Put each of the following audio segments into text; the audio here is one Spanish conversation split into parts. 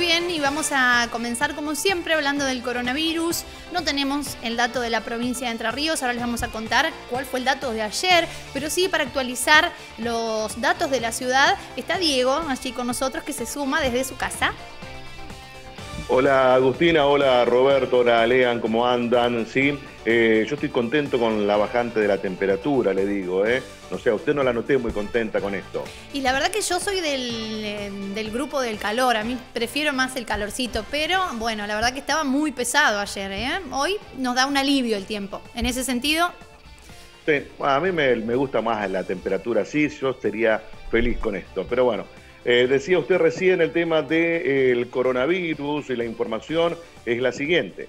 bien, y vamos a comenzar como siempre hablando del coronavirus. No tenemos el dato de la provincia de Entre Ríos, ahora les vamos a contar cuál fue el dato de ayer, pero sí para actualizar los datos de la ciudad está Diego allí con nosotros que se suma desde su casa. Hola Agustina, hola Roberto, hola Lean, ¿cómo andan? Sí, eh, yo estoy contento con la bajante de la temperatura, le digo, ¿eh? No sé, a usted no la noté muy contenta con esto. Y la verdad que yo soy del, eh, del, grupo del calor, a mí prefiero más el calorcito, pero bueno, la verdad que estaba muy pesado ayer, ¿eh? Hoy nos da un alivio el tiempo. En ese sentido... Sí, a mí me, me gusta más la temperatura así, yo sería feliz con esto, pero bueno. Eh, decía usted recién el tema del coronavirus y la información es la siguiente.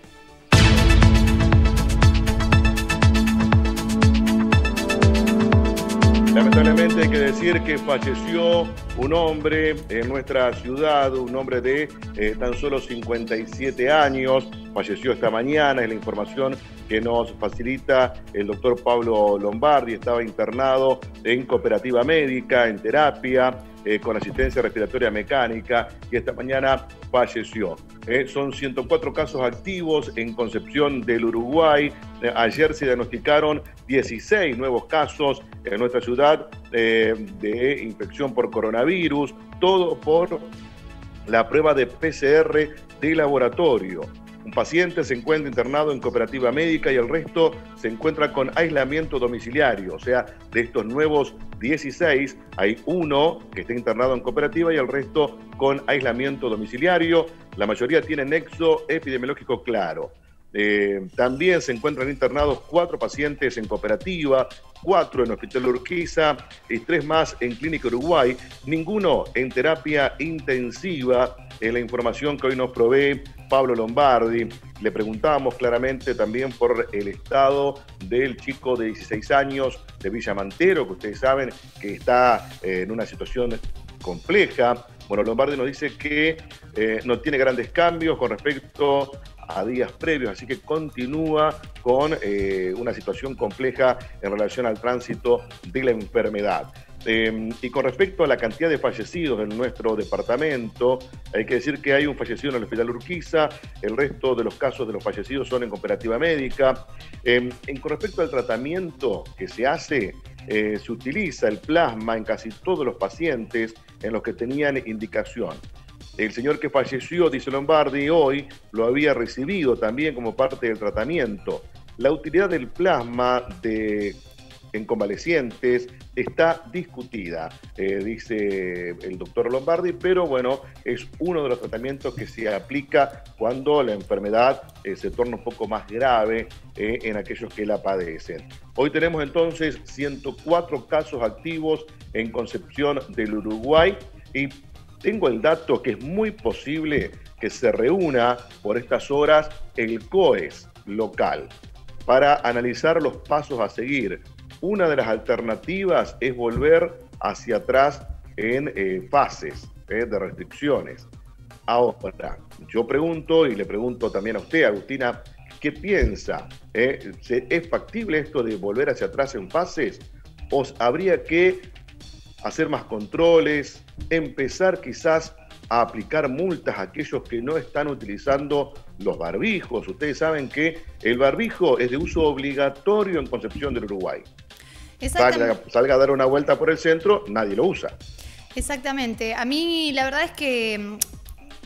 Lamentablemente hay que decir que falleció un hombre en nuestra ciudad, un hombre de eh, tan solo 57 años, falleció esta mañana, es la información que nos facilita el doctor Pablo Lombardi, estaba internado en cooperativa médica, en terapia, eh, con asistencia respiratoria mecánica y esta mañana falleció. Eh, son 104 casos activos en Concepción del Uruguay. Eh, ayer se diagnosticaron 16 nuevos casos en nuestra ciudad de infección por coronavirus, todo por la prueba de PCR de laboratorio. Un paciente se encuentra internado en cooperativa médica y el resto se encuentra con aislamiento domiciliario. O sea, de estos nuevos 16, hay uno que está internado en cooperativa y el resto con aislamiento domiciliario. La mayoría tiene nexo epidemiológico claro. Eh, también se encuentran internados cuatro pacientes en cooperativa, cuatro en Hospital Urquiza y tres más en Clínica Uruguay, ninguno en terapia intensiva. En la información que hoy nos provee Pablo Lombardi, le preguntamos claramente también por el estado del chico de 16 años de Villa Mantero, que ustedes saben que está eh, en una situación compleja. Bueno, Lombardi nos dice que eh, no tiene grandes cambios con respecto a días previos, así que continúa con eh, una situación compleja en relación al tránsito de la enfermedad. Em, y con respecto a la cantidad de fallecidos en nuestro departamento, hay que decir que hay un fallecido en el Hospital Urquiza, el resto de los casos de los fallecidos son en cooperativa médica. Em, en, con respecto al tratamiento que se hace, eh, se utiliza el plasma en casi todos los pacientes en los que tenían indicación. El señor que falleció, dice Lombardi, hoy lo había recibido también como parte del tratamiento. La utilidad del plasma de, en convalecientes está discutida, eh, dice el doctor Lombardi, pero bueno, es uno de los tratamientos que se aplica cuando la enfermedad eh, se torna un poco más grave eh, en aquellos que la padecen. Hoy tenemos entonces 104 casos activos en Concepción del Uruguay y tengo el dato que es muy posible que se reúna por estas horas el COES local para analizar los pasos a seguir. Una de las alternativas es volver hacia atrás en eh, fases eh, de restricciones. Ahora, yo pregunto y le pregunto también a usted, Agustina, ¿qué piensa? Eh, ¿Es factible esto de volver hacia atrás en fases? ¿O habría que hacer más controles, empezar quizás a aplicar multas a aquellos que no están utilizando los barbijos. Ustedes saben que el barbijo es de uso obligatorio en Concepción del Uruguay. Salga, salga a dar una vuelta por el centro, nadie lo usa. Exactamente. A mí la verdad es que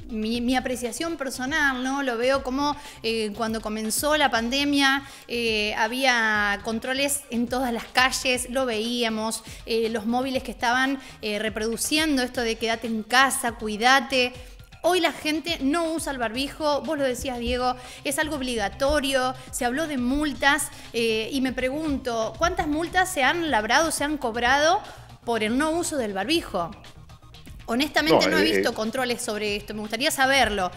mi, apreciación personal, ¿no? Lo veo como eh, cuando comenzó la pandemia eh, había controles en todas las calles, lo veíamos, eh, los móviles que estaban reproduciendo esto de quédate en casa, cuídate. Hoy la gente no usa el barbijo, vos lo decías Diego, es algo obligatorio, se habló de multas y me pregunto, ¿cuántas multas se han labrado, se han cobrado por el no uso del barbijo? Honestamente no, he eh, visto eh. controles sobre esto, me gustaría saberlo.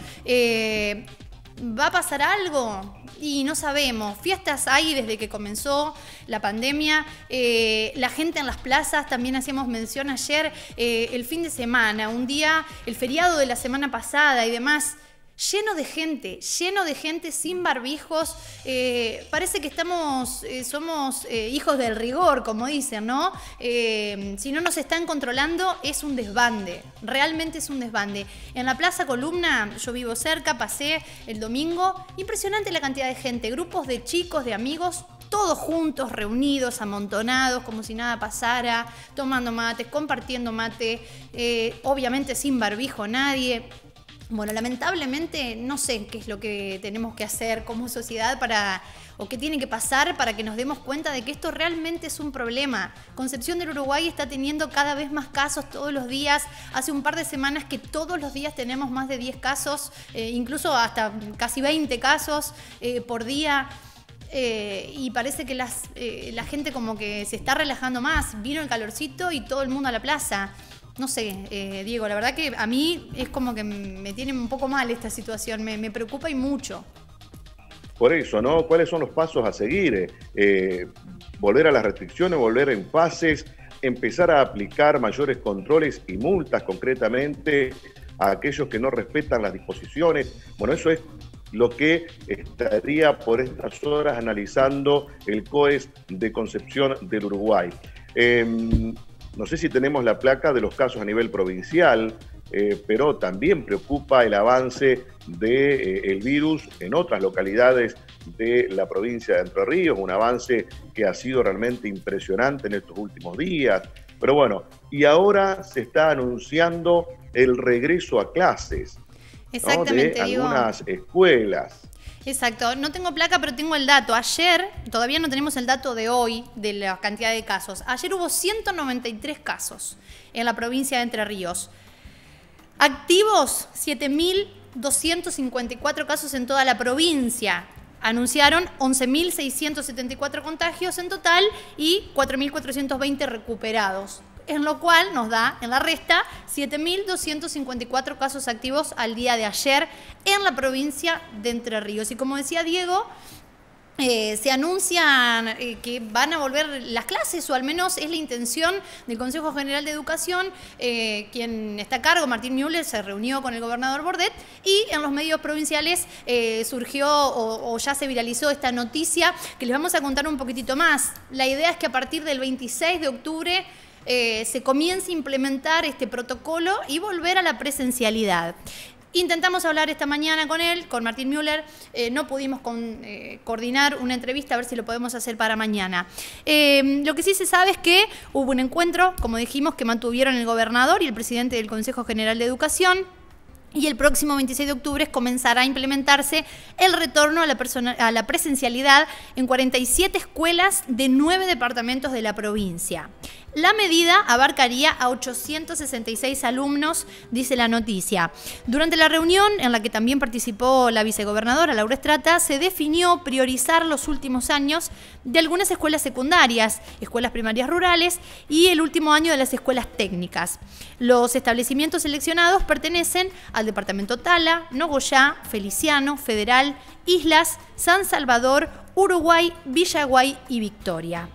Eh, ¿Va a pasar algo? Y no sabemos. Fiestas hay desde que comenzó la pandemia. la gente en las plazas, también hacíamos mención ayer, el fin de semana, un día, el feriado de la semana pasada y demás. Lleno de gente, lleno de gente sin barbijos. Eh, parece que estamos, eh, somos eh, hijos del rigor, como dicen, ¿no? si no nos están controlando, es un desbande. Realmente es un desbande. En la Plaza Columna, yo vivo cerca, pasé el domingo. Impresionante la cantidad de gente, grupos de chicos, de amigos, todos juntos, reunidos, amontonados, como si nada pasara, tomando mate, compartiendo mate, obviamente sin barbijo nadie. Bueno, lamentablemente no sé qué es lo que tenemos que hacer como sociedad para o qué tiene que pasar para que nos demos cuenta de que esto realmente es un problema. Concepción del Uruguay está teniendo cada vez más casos todos los días. Hace un par de semanas que todos los días tenemos más de 10 casos, eh, incluso hasta casi 20 casos eh, por día. Eh, y parece que la gente como que se está relajando más. Vino el calorcito y todo el mundo a la plaza no sé, eh, Diego, la verdad que a mí es como que me tiene un poco mal esta situación, me, preocupa y mucho. Por eso, ¿no? ¿Cuáles son los pasos a seguir? Eh, volver a las restricciones, volver en fases, empezar a aplicar mayores controles y multas concretamente a aquellos que no respetan las disposiciones. Bueno, eso es lo que estaría por estas horas analizando el COES de Concepción del Uruguay. Em, no sé si tenemos la placa de los casos a nivel provincial, eh, pero también preocupa el avance del de, eh, virus en otras localidades de la provincia de Entre Ríos, un avance que ha sido realmente impresionante en estos últimos días. Pero bueno, y ahora se está anunciando el regreso a clases de algunas escuelas. Exacto, no tengo placa, pero tengo el dato. Ayer, todavía no tenemos el dato de hoy de la cantidad de casos. Ayer hubo 193 casos en la provincia de Entre Ríos. Activos, 7.254 casos en toda la provincia. Anunciaron 11.674 contagios en total y 4.420 recuperados en lo cual nos da en la resta 7.254 casos activos al día de ayer en la provincia de Entre Ríos. Y como decía Diego, eh, se anuncian eh, que van a volver las clases, o al menos es la intención del Consejo General de Educación, eh, quien está a cargo, Martín Müller, se reunió con el gobernador Bordet y en los medios provinciales surgió o, o, ya se viralizó esta noticia que les vamos a contar un poquitito más. La idea es que a partir del 26 de octubre eh, se comience a implementar este protocolo y volver a la presencialidad. Intentamos hablar esta mañana con él, con Martín Müller, eh, no pudimos eh, coordinar una entrevista, a ver si lo podemos hacer para mañana. lo que sí se sabe es que hubo un encuentro, como dijimos, que mantuvieron el gobernador y el presidente del Consejo General de Educación, y el próximo 26 de octubre comenzará a implementarse el retorno a la, a la, presencialidad en 47 escuelas de nueve departamentos de la provincia. La medida abarcaría a 866 alumnos, dice la noticia. Durante la reunión, en la que también participó la vicegobernadora Laura Estrata, se definió priorizar los últimos años de algunas escuelas secundarias, escuelas primarias rurales y el último año de las escuelas técnicas. Los establecimientos seleccionados pertenecen al departamento Tala, Nogoyá, Feliciano, Federal, Islas, San Salvador, Uruguay, Villaguay y Victoria.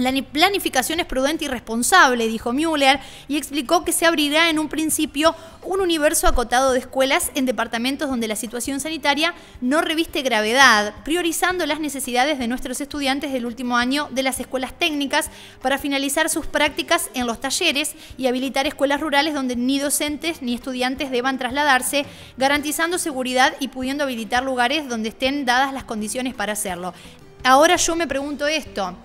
La planificación es prudente y responsable, dijo Müller, y explicó que se abrirá en un principio un universo acotado de escuelas en departamentos donde la situación sanitaria no reviste gravedad, priorizando las necesidades de nuestros estudiantes del último año de las escuelas técnicas para finalizar sus prácticas en los talleres y habilitar escuelas rurales donde ni docentes ni estudiantes deban trasladarse, garantizando seguridad y pudiendo habilitar lugares donde estén dadas las condiciones para hacerlo. Ahora yo me pregunto esto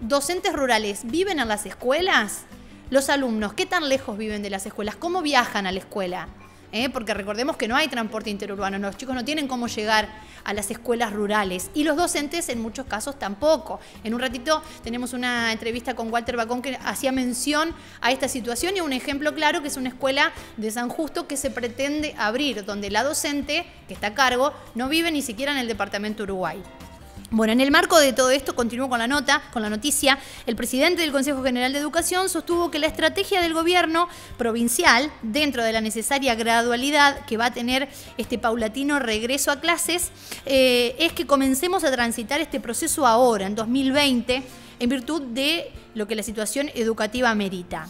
docentes rurales viven en las escuelas? Los alumnos, ¿qué tan lejos viven de las escuelas? ¿Cómo viajan a la escuela? ¿Eh? Porque recordemos que no hay transporte interurbano, los chicos no tienen cómo llegar a las escuelas rurales y los docentes en muchos casos tampoco. En un ratito tenemos una entrevista con Walter Bacón que hacía mención a esta situación y un ejemplo claro que es una escuela de San Justo que se pretende abrir, donde la docente que está a cargo no vive ni siquiera en el departamento Uruguay. Bueno, en el marco de todo esto, continúo con la nota, con la noticia, el presidente del Consejo General de Educación sostuvo que la estrategia del gobierno provincial, dentro de la necesaria gradualidad que va a tener este paulatino regreso a clases, eh, es que comencemos a transitar este proceso ahora, en 2020, en virtud de lo que la situación educativa merita.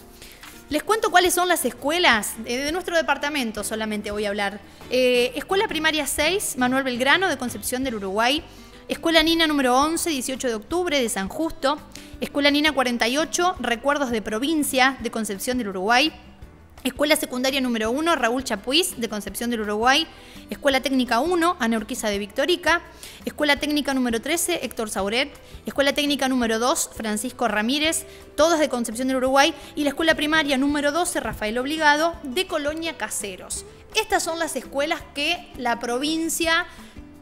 Les cuento cuáles son las escuelas de nuestro departamento, solamente voy a hablar. Eh, Escuela Primaria 6, Manuel Belgrano, de Concepción del Uruguay. Escuela Nina número 11, 18 de octubre, de San Justo. Escuela Nina 48, Recuerdos de Provincia, de Concepción del Uruguay. Escuela Secundaria número 1, Raúl Chapuis, de Concepción del Uruguay. Escuela Técnica 1, Ana Urquiza de Victorica. Escuela Técnica número 13, Héctor Sauret. Escuela Técnica número 2, Francisco Ramírez, todas de Concepción del Uruguay. Y la Escuela Primaria número 12, Rafael Obligado, de Colonia Caseros. Estas son las escuelas que la provincia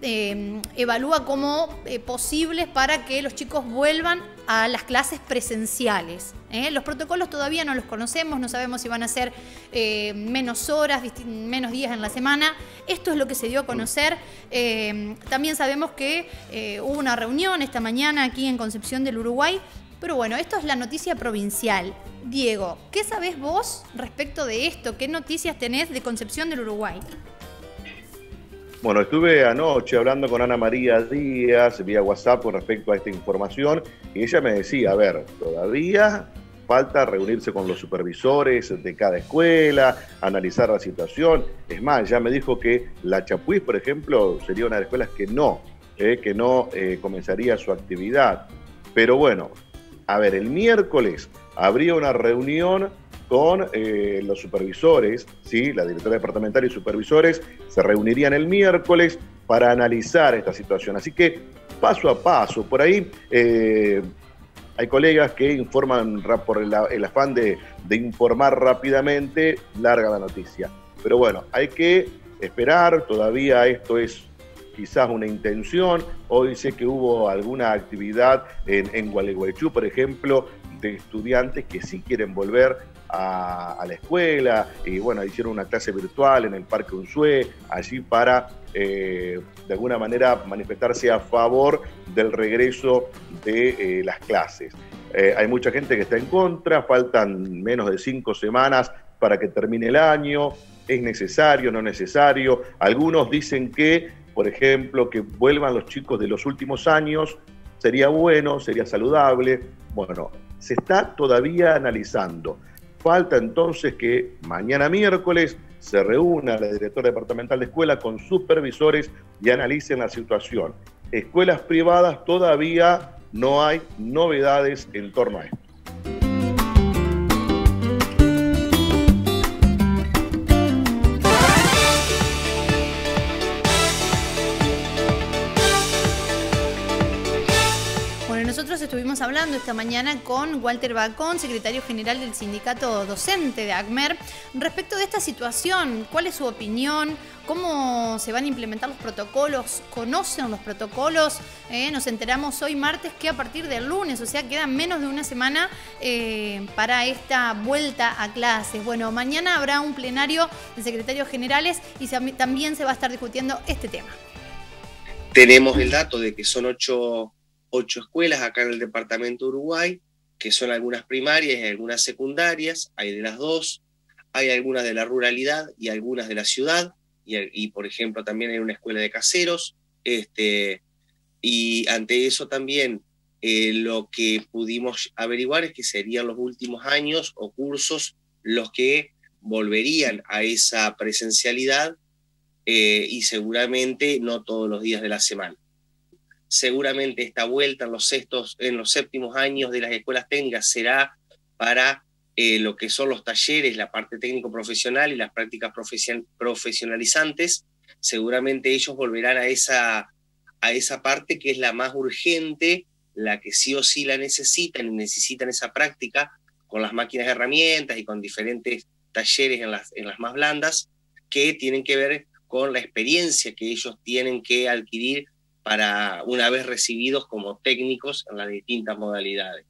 eh, evalúa como eh, posibles para que los chicos vuelvan a las clases presenciales. ¿eh? Los protocolos todavía no los conocemos, no sabemos si van a ser menos horas, menos días en la semana. Esto es lo que se dio a conocer. también sabemos que hubo una reunión esta mañana aquí en Concepción del Uruguay. Pero bueno, esto es la noticia provincial. Diego, ¿qué sabés vos respecto de esto? ¿Qué noticias tenés de Concepción del Uruguay? Bueno, estuve anoche hablando con Ana María Díaz vía WhatsApp con respecto a esta información y ella me decía, a ver, todavía falta reunirse con los supervisores de cada escuela, analizar la situación. Es más, ya me dijo que la Chapuis, por ejemplo, sería una de las escuelas que no, eh, que no eh, comenzaría su actividad. Pero bueno, a ver, el miércoles habría una reunión con eh, los supervisores, ¿sí? la directora departamental y supervisores se reunirían el miércoles para analizar esta situación. Así que paso a paso, por ahí eh, hay colegas que informan por el, afán de, informar rápidamente, larga la noticia. Pero bueno, hay que esperar, todavía esto es quizás una intención. Hoy sé que hubo alguna actividad en, en Gualeguaychú, por ejemplo, de estudiantes que sí quieren volver a, la escuela y bueno, hicieron una clase virtual en el Parque Unzué, allí para eh, de alguna manera manifestarse a favor del regreso de eh, las clases. Eh, hay mucha gente que está en contra, faltan menos de cinco semanas para que termine el año, es necesario, no necesario. Algunos dicen que, por ejemplo, que vuelvan los chicos de los últimos años, sería bueno, sería saludable. Bueno, se está todavía analizando. Falta entonces que mañana miércoles se reúna la directora departamental de escuela con supervisores y analicen la situación. Escuelas privadas todavía no hay novedades en torno a esto. Estuvimos hablando esta mañana con Walter Bacón, secretario general del sindicato docente de ACMER, respecto de esta situación. ¿Cuál es su opinión? ¿Cómo se van a implementar los protocolos? ¿Conocen los protocolos? Eh, nos enteramos hoy martes que a partir del lunes, o sea, queda menos de una semana eh, para esta vuelta a clases. Bueno, mañana habrá un plenario de secretarios generales y también se va a estar discutiendo este tema. Tenemos el dato de que son ocho ocho escuelas acá en el departamento Uruguay, que son algunas primarias y algunas secundarias, hay de las dos, hay algunas de la ruralidad y algunas de la ciudad, y, por ejemplo también hay una escuela de caseros, este, y ante eso también eh, lo que pudimos averiguar es que serían los últimos años o cursos los que volverían a esa presencialidad eh, y seguramente no todos los días de la semana seguramente esta vuelta en los, sextos, en los séptimos años de las escuelas técnicas será para eh, lo que son los talleres, la parte técnico profesional y las prácticas profesionalizantes. Seguramente ellos volverán a esa, a esa parte que es la más urgente, la que sí o sí la necesitan y necesitan esa práctica con las máquinas de herramientas y con diferentes talleres en las, en las más blandas que tienen que ver con la experiencia que ellos tienen que adquirir para una vez recibidos como técnicos en las distintas modalidades.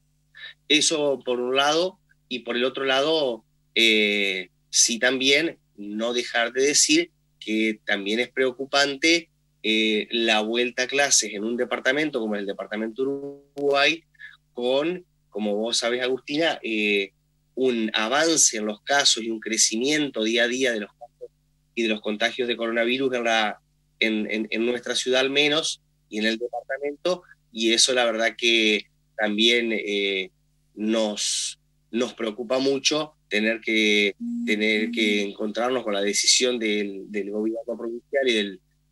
Eso por un lado, y por el otro lado, eh, sí también no dejar de decir que también es preocupante eh, la vuelta a clases en un departamento como el departamento Uruguay, con, como vos sabés, Agustina, eh, un avance en los casos y un crecimiento día a día de los casos y de los contagios de coronavirus en, la, en, en nuestra ciudad al menos, y en el departamento, y eso la verdad que también eh, nos, nos preocupa mucho tener que, tener que encontrarnos con la decisión del, gobierno provincial y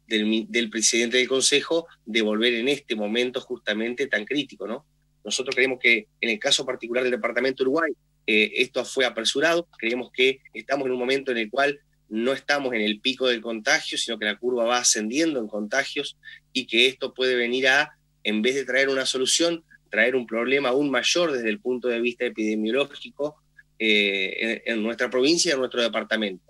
del, del, presidente del Consejo de volver en este momento justamente tan crítico, ¿no? Nosotros creemos que en el caso particular del Departamento de Uruguay, eh, esto fue apresurado, creemos que estamos en un momento en el cual no estamos en el pico del contagio, sino que la curva va ascendiendo en contagios y que esto puede venir a, en vez de traer una solución, traer un problema aún mayor desde el punto de vista epidemiológico eh, en, nuestra provincia en nuestro departamento.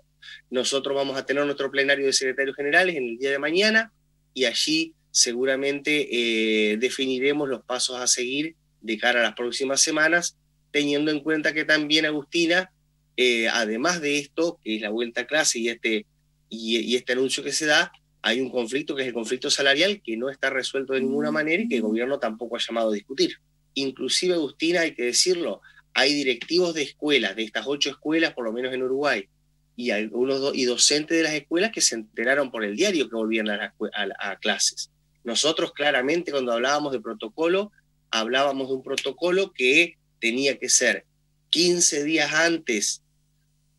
Nosotros vamos a tener nuestro plenario de secretarios generales en el día de mañana y allí seguramente eh, definiremos los pasos a seguir de cara a las próximas semanas, teniendo en cuenta que también Agustina, eh, además de esto, que es la vuelta a clase y este, y este anuncio que se da, hay un conflicto que es el conflicto salarial que no está resuelto de ninguna manera y que el gobierno tampoco ha llamado a discutir. Inclusive, Agustina, hay que decirlo, hay directivos de escuelas, de estas ocho escuelas, por lo menos en Uruguay, y algunos y docentes de las escuelas que se enteraron por el diario que volvían a, a, clases. Nosotros claramente cuando hablábamos de protocolo, hablábamos de un protocolo que tenía que ser 15 días antes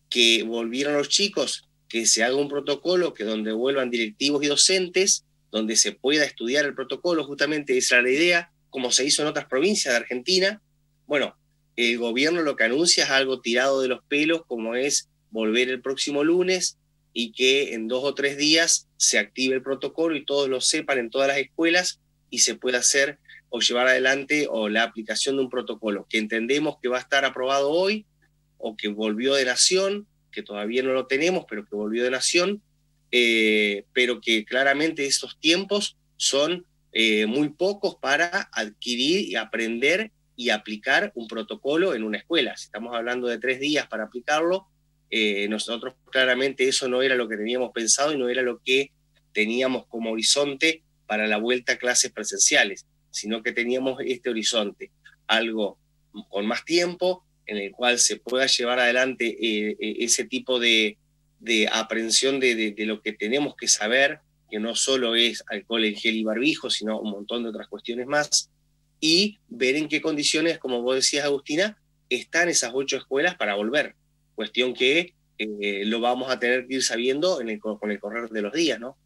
que volvieran los chicos, que se haga un protocolo que donde vuelvan directivos y docentes, donde se pueda estudiar el protocolo, justamente esa era la idea, como se hizo en otras provincias de Argentina. Bueno, el gobierno lo que anuncia es algo tirado de los pelos, como es volver el próximo lunes y que en dos o tres días se active el protocolo y todos lo sepan en todas las escuelas y se pueda hacer o llevar adelante o la aplicación de un protocolo que entendemos que va a estar aprobado hoy o que volvió de nación, que todavía no lo tenemos, pero que volvió de nación, eh, pero que claramente estos tiempos son eh, muy pocos para adquirir y aprender y aplicar un protocolo en una escuela. Si estamos hablando de tres días para aplicarlo, eh, nosotros claramente eso no era lo que teníamos pensado y no era lo que teníamos como horizonte para la vuelta a clases presenciales, sino que teníamos este horizonte, algo con más tiempo, en el cual se pueda llevar adelante eh, eh, ese tipo de, de aprehensión de, de, lo que tenemos que saber, que no solo es alcohol en gel y barbijo, sino un montón de otras cuestiones más, y ver en qué condiciones, como vos decías, Agustina, están esas ocho escuelas para volver. Cuestión que eh, lo vamos a tener que ir sabiendo con el correr de los días, ¿no?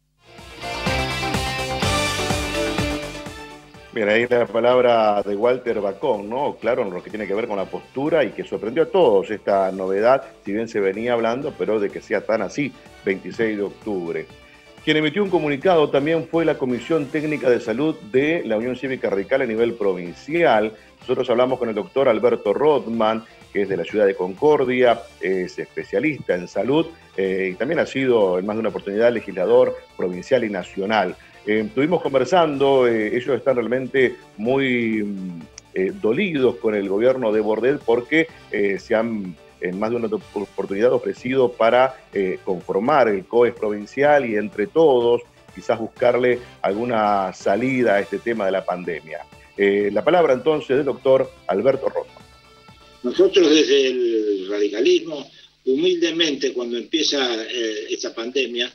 Bien, ahí la palabra de Walter Bacón, ¿no? Claro, en lo que tiene que ver con la postura y que sorprendió a todos esta novedad, si bien se venía hablando, pero de que sea tan así, 26 de octubre. Quien emitió un comunicado también fue la Comisión Técnica de Salud de la Unión Cívica Radical a nivel provincial. Nosotros hablamos con el doctor Alberto Rodman, que es de la ciudad de Concordia, es especialista en salud eh, y también ha sido en más de una oportunidad legislador provincial y nacional. Eh, estuvimos conversando, eh, ellos están realmente muy mm, dolidos con el gobierno de Bordet porque se han en más de una oportunidad ofrecido para eh, conformar el COES provincial y entre todos quizás buscarle alguna salida a este tema de la pandemia. Eh, la palabra entonces del doctor Alberto Rosa. Nosotros desde el radicalismo, humildemente cuando empieza eh, esta pandemia,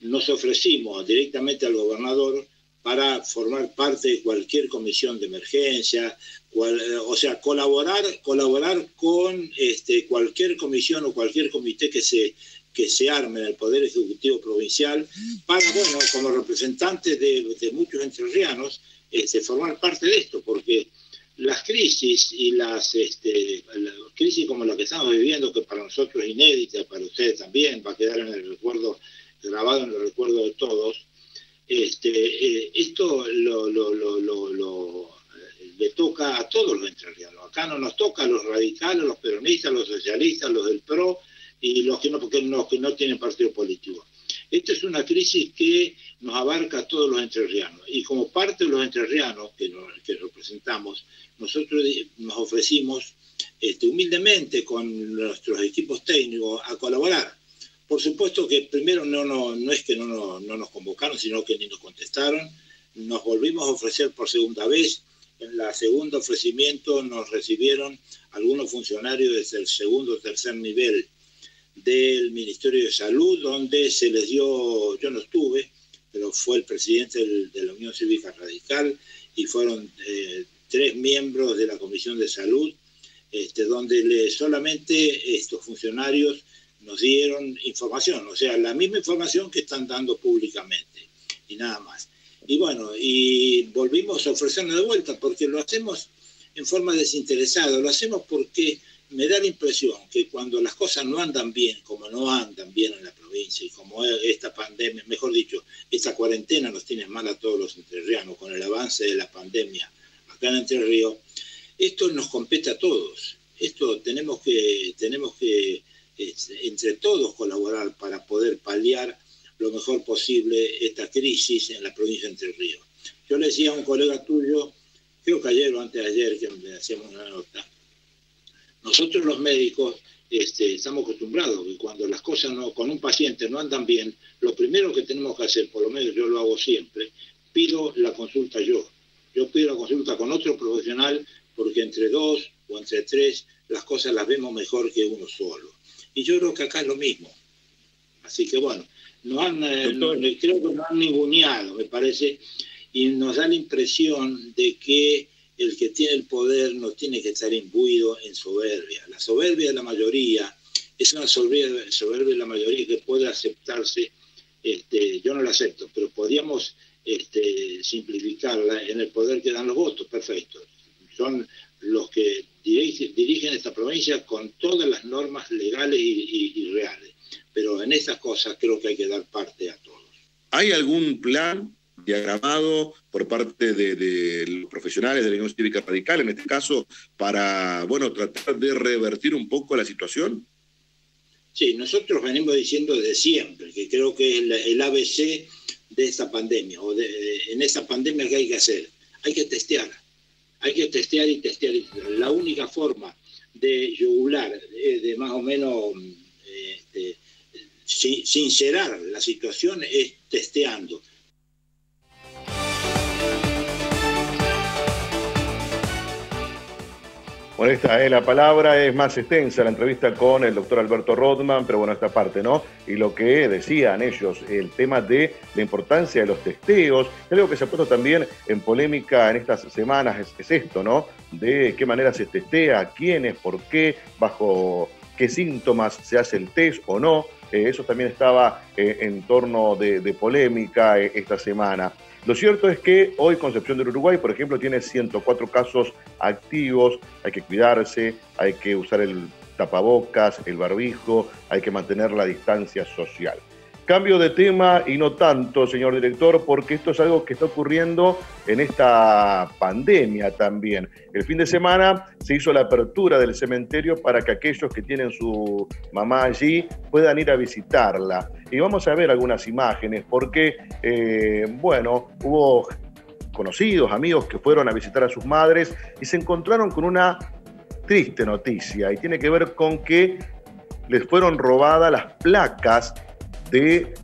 nos ofrecimos directamente al gobernador para formar parte de cualquier comisión de emergencia, eh, o sea, colaborar, colaborar con este, cualquier comisión o cualquier comité que se, que se arme en el Poder Ejecutivo Provincial, para, bueno, como representantes de, muchos entrerrianos, este, formar parte de esto, porque las crisis y las, este, crisis como la que estamos viviendo, que para nosotros es inédita, para ustedes también, va a quedar en el recuerdo, grabado en el recuerdo de todos, este, eh, esto lo, lo, lo, le toca a todos los entrerrianos. Acá no nos toca a los radicales, los peronistas, los socialistas, los del PRO y los que no, porque no, que no tienen partido político. Esta es una crisis que nos abarca a todos los entrerrianos y como parte de los entrerrianos que, que representamos, nosotros nos ofrecimos este, humildemente con nuestros equipos técnicos a colaborar por supuesto que primero no, no, no es que no, no, no, nos convocaron, sino que ni nos contestaron. Nos volvimos a ofrecer por segunda vez. En la segunda ofrecimiento nos recibieron algunos funcionarios desde el segundo o tercer nivel del Ministerio de Salud, donde se les dio, yo no estuve, pero fue el presidente de la Unión Cívica Radical y fueron eh, tres miembros de la Comisión de Salud este, donde solamente estos funcionarios nos dieron información, o sea, la misma información que están dando públicamente, y nada más. Y bueno, y volvimos a ofrecernos de vuelta, porque lo hacemos en forma desinteresada, lo hacemos porque me da la impresión que cuando las cosas no andan bien, como no andan bien en la provincia, y como esta pandemia, mejor dicho, esta cuarentena nos tiene mal a todos los entrerrianos con el avance de la pandemia acá en Entre Ríos, esto nos compete a todos. Esto tenemos que, tenemos que entre todos colaborar para poder paliar lo mejor posible esta crisis en la provincia de Entre Ríos. Yo le decía a un colega tuyo, creo que ayer o antes de ayer, que me hacíamos una nota, nosotros los médicos este, estamos acostumbrados que cuando las cosas no, con un paciente no andan bien, lo primero que tenemos que hacer, por lo menos yo lo hago siempre, pido la consulta yo. Yo pido la consulta con otro profesional porque entre dos o entre tres las cosas las vemos mejor que uno solo. Y yo creo que acá es lo mismo. Así que bueno, nos han, eh, creo que nos han ninguneado, me parece, y nos da la impresión de que el que tiene el poder no tiene que estar imbuido en soberbia. La soberbia de la mayoría es una soberbia, soberbia de la mayoría que puede aceptarse, este, yo no la acepto, pero podríamos este, simplificarla en el poder que dan los votos, perfecto. Son los que dirigen, esta provincia con todas las normas legales y, y reales. Pero en estas cosas creo que hay que dar parte a todos. ¿Hay algún plan diagramado por parte de, los profesionales de la Unión Cívica Radical, en este caso, para, bueno, tratar de revertir un poco la situación? Sí, nosotros venimos diciendo desde siempre que creo que es el, ABC de esta pandemia, o en esta pandemia que hay que hacer. Hay que testear, hay que testear y testear. La única forma de yugular, de, más o menos este, sincerar la situación es testeando. Bueno, esta es la palabra, es más extensa la entrevista con el doctor Alberto Rodman, pero bueno, esta parte, ¿no? Y lo que decían ellos, el tema de la importancia de los testeos, algo que se ha puesto también en polémica en estas semanas es, esto, ¿no? De qué manera se testea, quiénes, por qué, bajo qué síntomas se hace el test o no. Eh, eso también estaba eh, en torno de, polémica eh, esta semana. Lo cierto es que hoy Concepción del Uruguay, por ejemplo, tiene 104 casos activos, hay que cuidarse, hay que usar el tapabocas, el barbijo, hay que mantener la distancia social. Cambio de tema y no tanto, señor director, porque esto es algo que está ocurriendo en esta pandemia también. El fin de semana se hizo la apertura del cementerio para que aquellos que tienen su mamá allí puedan ir a visitarla. Y vamos a ver algunas imágenes, porque, eh, bueno, hubo conocidos, amigos que fueron a visitar a sus madres y se encontraron con una triste noticia y tiene que ver con que les fueron robadas las placas de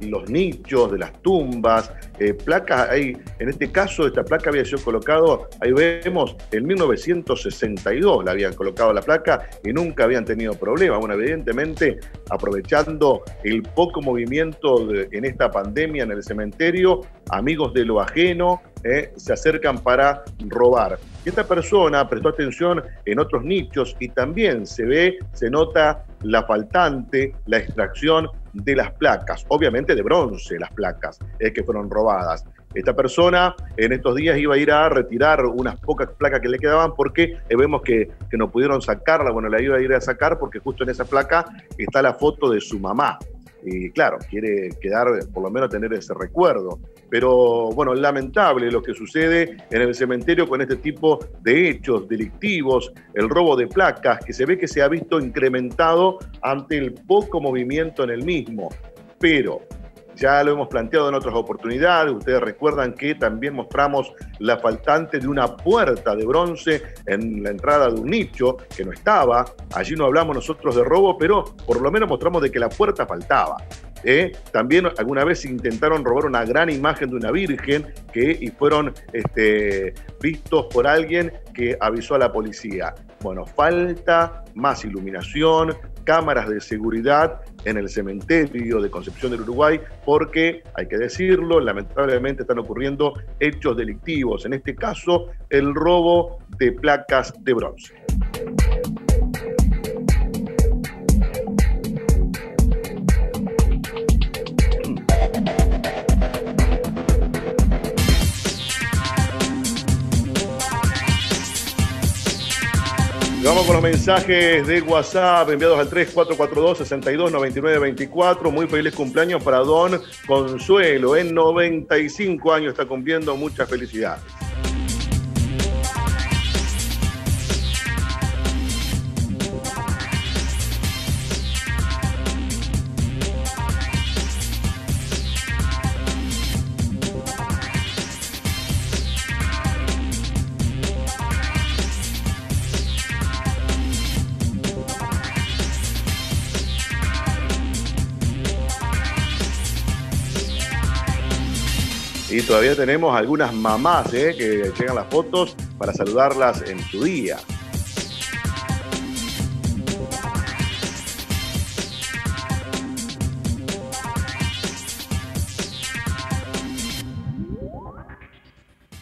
los nichos, de las tumbas, eh, placas, hay, en este caso esta placa había sido colocado, ahí vemos, en 1962 la habían colocado la placa y nunca habían tenido problema. Bueno, evidentemente aprovechando el poco movimiento en esta pandemia en el cementerio, amigos de lo ajeno eh, se acercan para robar. Y esta persona prestó atención en otros nichos y también se ve, se nota la faltante, la extracción de las placas, obviamente de bronce las placas eh, que fueron robadas. Esta persona en estos días iba a ir a retirar unas pocas placas que le quedaban porque eh, vemos que, que, no pudieron sacarla, bueno, la iba a ir a sacar porque justo en esa placa está la foto de su mamá y claro, quiere quedar, por lo menos tener ese recuerdo. Pero bueno, lamentable lo que sucede en el cementerio con este tipo de hechos delictivos, el robo de placas, que se ve que se ha visto incrementado ante el poco movimiento en el mismo. Pero ya lo hemos planteado en otras oportunidades. Ustedes recuerdan que también mostramos la faltante de una puerta de bronce en la entrada de un nicho que no estaba. Allí no hablamos nosotros de robo, pero por lo menos mostramos de que la puerta faltaba. ¿Eh? También alguna vez intentaron robar una gran imagen de una virgen que, y fueron este, vistos por alguien que avisó a la policía. Bueno, falta más iluminación, cámaras de seguridad en el cementerio de Concepción del Uruguay, porque, hay que decirlo, lamentablemente están ocurriendo hechos delictivos, en este caso el robo de placas de bronce. Mensajes de WhatsApp enviados al 3442-629924. Muy feliz cumpleaños para Don Consuelo. En 95 años está cumpliendo. Muchas felicidades. Todavía tenemos algunas mamás ¿eh? que llegan las fotos para saludarlas en su día.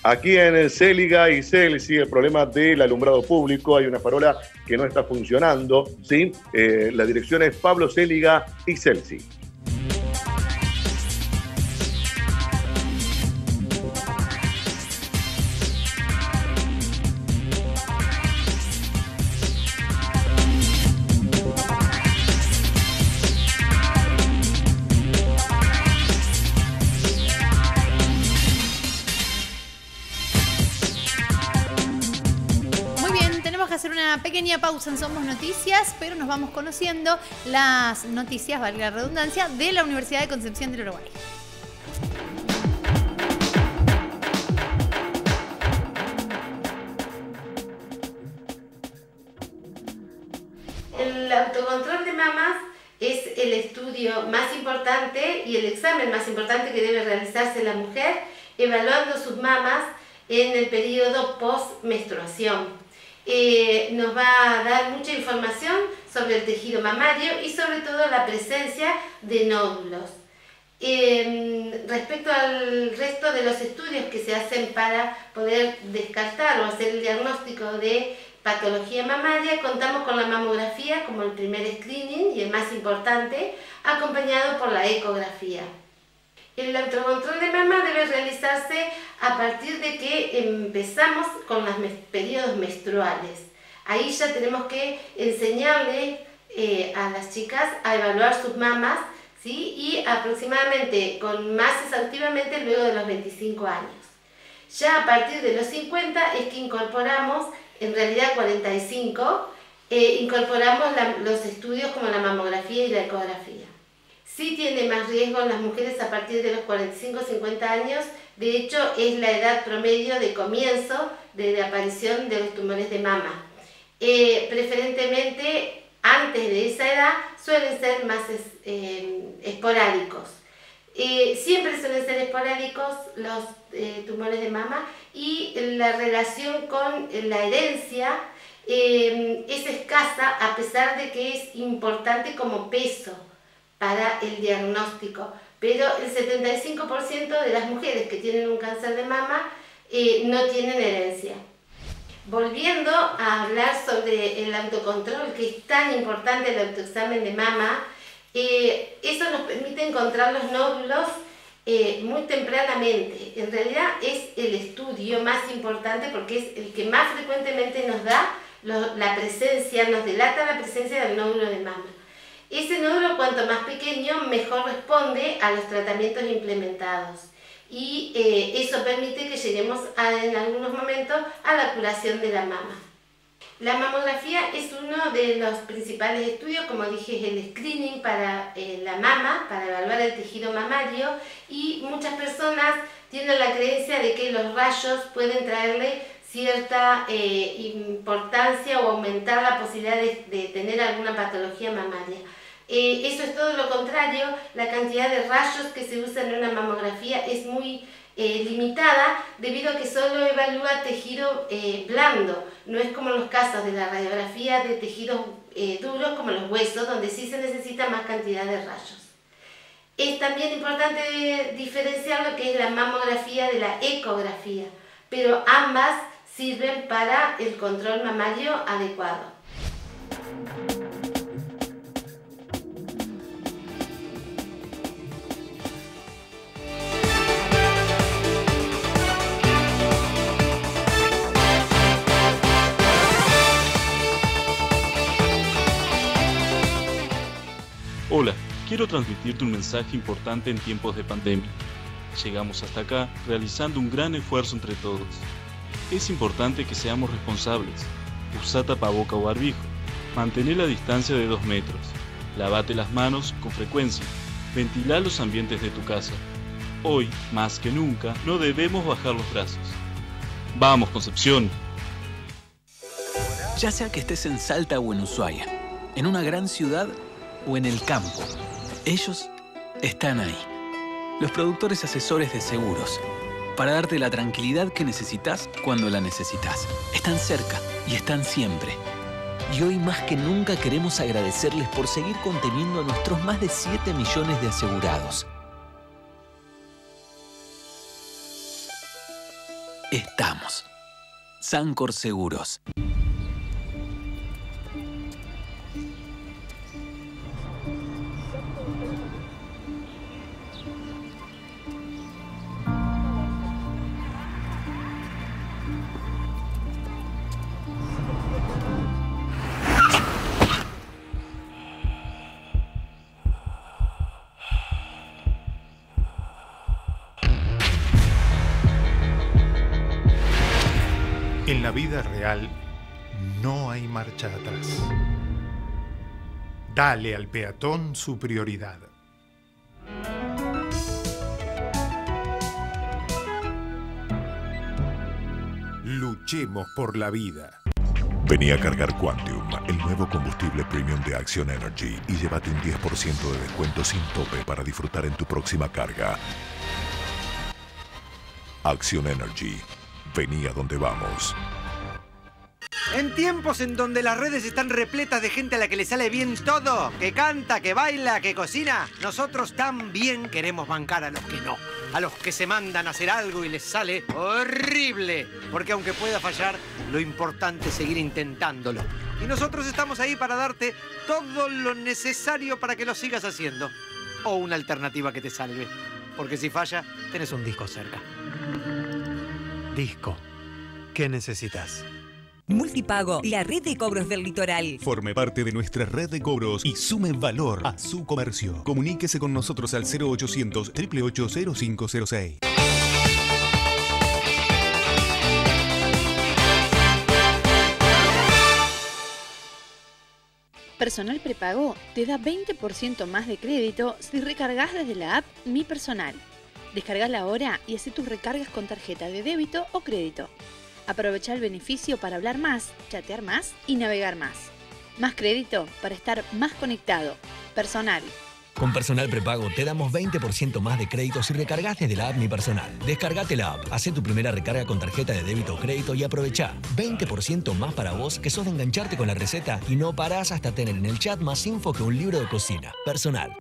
Aquí en Céliga y Celsi, el problema del alumbrado público, hay una farola que no está funcionando, ¿sí? Eh, la dirección es Pablo Céliga y Celsi. Conociendo las noticias, valga la redundancia, de la Universidad de Concepción del Uruguay. El autocontrol de mamas es el estudio más importante y el examen más importante que debe realizarse la mujer evaluando sus mamas en el periodo post-menstruación. Eh, nos va a dar mucha información sobre el tejido mamario y sobre todo la presencia de nódulos. Em, respecto al resto de los estudios que se hacen para poder descartar o hacer el diagnóstico de patología mamaria, contamos con la mamografía como el primer screening y el más importante, acompañado por la ecografía. El autocontrol de mama debe realizarse a partir de que empezamos con los periodos menstruales. Ahí ya tenemos que enseñarle eh, a las chicas a evaluar sus mamas ¿sí? y aproximadamente con más exhaustivamente luego de los 25 años. Ya a partir de los 50 es que incorporamos, en realidad 45, eh, incorporamos los estudios como la mamografía y la ecografía. Sí tiene más riesgo en las mujeres a partir de los 45-50 años, de hecho es la edad promedio de comienzo de, aparición de los tumores de mama. Eh, preferentemente antes de esa edad suelen ser más eh, esporádicos. Eh, siempre suelen ser esporádicos los tumores de mama y la relación con la herencia es escasa a pesar de que es importante como peso para el diagnóstico, pero el 75% de las mujeres que tienen un cáncer de mama eh, no tienen herencia. Volviendo a hablar sobre el autocontrol, que es tan importante el autoexamen de mama, eh, eso nos permite encontrar los nódulos eh, muy tempranamente. En realidad es el estudio más importante porque es el que más frecuentemente nos da la presencia, nos delata la presencia del nódulo de mama. Ese nódulo cuanto más pequeño mejor responde a los tratamientos implementados y eh, eso permite que lleguemos en algunos momentos a la curación de la mama. La mamografía es uno de los principales estudios, como dije, es el screening para eh, la mama, para evaluar el tejido mamario y muchas personas tienen la creencia de que los rayos pueden traerle cierta eh, importancia o aumentar la posibilidad de tener alguna patología mamaria. Eh, eso es todo lo contrario, la cantidad de rayos que se usan en una mamografía es muy eh, limitada debido a que solo evalúa tejido eh, blando, no es como los casos de la radiografía de tejidos duros como los huesos, donde sí se necesita más cantidad de rayos. Es también importante diferenciar lo que es la mamografía de la ecografía, pero ambas sirven para el control mamario adecuado. Transmitirte un mensaje importante en tiempos de pandemia. Llegamos hasta acá realizando un gran esfuerzo entre todos. Es importante que seamos responsables. Usa tapaboca o barbijo. Mantén la distancia de 2 metros. Lavate las manos con frecuencia. Ventila los ambientes de tu casa. Hoy, más que nunca, no debemos bajar los brazos. Vamos, Concepción. Ya sea que estés en Salta o en Ushuaia, en una gran ciudad o en el campo. Ellos están ahí. Los productores asesores de seguros. Para darte la tranquilidad que necesitas cuando la necesitas. Están cerca y están siempre. Y hoy más que nunca queremos agradecerles por seguir conteniendo a nuestros más de 7 millones de asegurados. Estamos. Sancor Seguros. Vida real no hay marcha atrás. Dale al peatón su prioridad. Luchemos por la vida. Vení a cargar Quantum, el nuevo combustible premium de Action Energy, y llévate un 10% de descuento sin tope para disfrutar en tu próxima carga. Action Energy. Vení a donde vamos. En tiempos en donde las redes están repletas de gente a la que le sale bien todo, que canta, que baila, que cocina, nosotros también queremos bancar a los que no. A los que se mandan a hacer algo y les sale horrible. Porque aunque pueda fallar, lo importante es seguir intentándolo. Y nosotros estamos ahí para darte todo lo necesario para que lo sigas haciendo. O una alternativa que te salve. Porque si falla, tenés un disco cerca. Disco. ¿Qué necesitas? Multipago, la red de cobros del litoral. Forme parte de nuestra red de cobros y sume valor a su comercio. Comuníquese con nosotros al 0800 888 0506. Personal Prepago te da 20% más de crédito si recargas desde la app Mi Personal. Descargala ahora y haz tus recargas con tarjeta de débito o crédito. Aprovecha el beneficio para hablar más, chatear más y navegar más. Más crédito para estar más conectado. Personal. Con Personal Prepago te damos 20% más de crédito si recargas desde la app Mi Personal. Descargate la app, haz tu primera recarga con tarjeta de débito o crédito y aprovecha 20% más para vos que sos de engancharte con la receta y no parás hasta tener en el chat más info que un libro de cocina. Personal.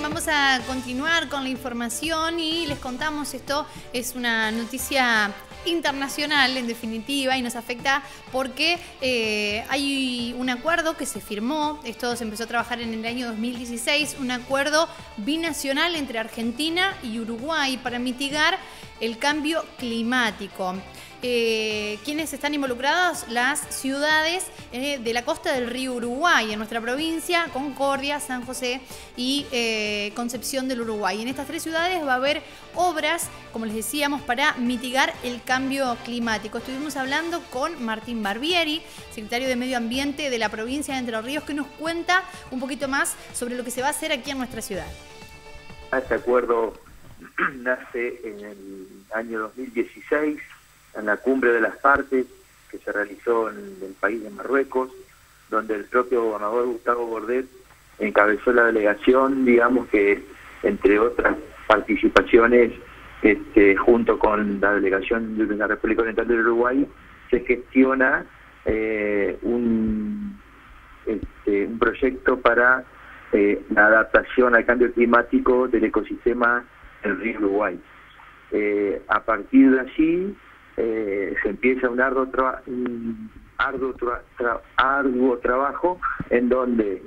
Vamos a continuar con la información y les contamos esto es una noticia internacional en definitiva y nos afecta porque eh, hay un acuerdo que se firmó, esto se empezó a trabajar en el año 2016, un acuerdo binacional entre Argentina y Uruguay para mitigar el cambio climático. Eh, ¿Quiénes están involucrados? Las ciudades eh, de la costa del río Uruguay, en nuestra provincia, Concordia, San José y eh, Concepción del Uruguay. En estas tres ciudades va a haber obras, como les decíamos, para mitigar el cambio climático. Estuvimos hablando con Martín Barbieri, secretario de Medio Ambiente de la provincia de Entre Ríos, que nos cuenta un poquito más sobre lo que se va a hacer aquí en nuestra ciudad. Este acuerdo nace en el año 2016 en la cumbre de las partes que se realizó en el país de Marruecos, donde el propio gobernador Gustavo Bordet encabezó la delegación, digamos que entre otras participaciones, este, junto con la delegación de la República Oriental del Uruguay, se gestiona eh, un, este, un proyecto para eh, la adaptación al cambio climático del ecosistema del río Uruguay. Eh, a partir de allí se empieza un arduo, arduo, trabajo en donde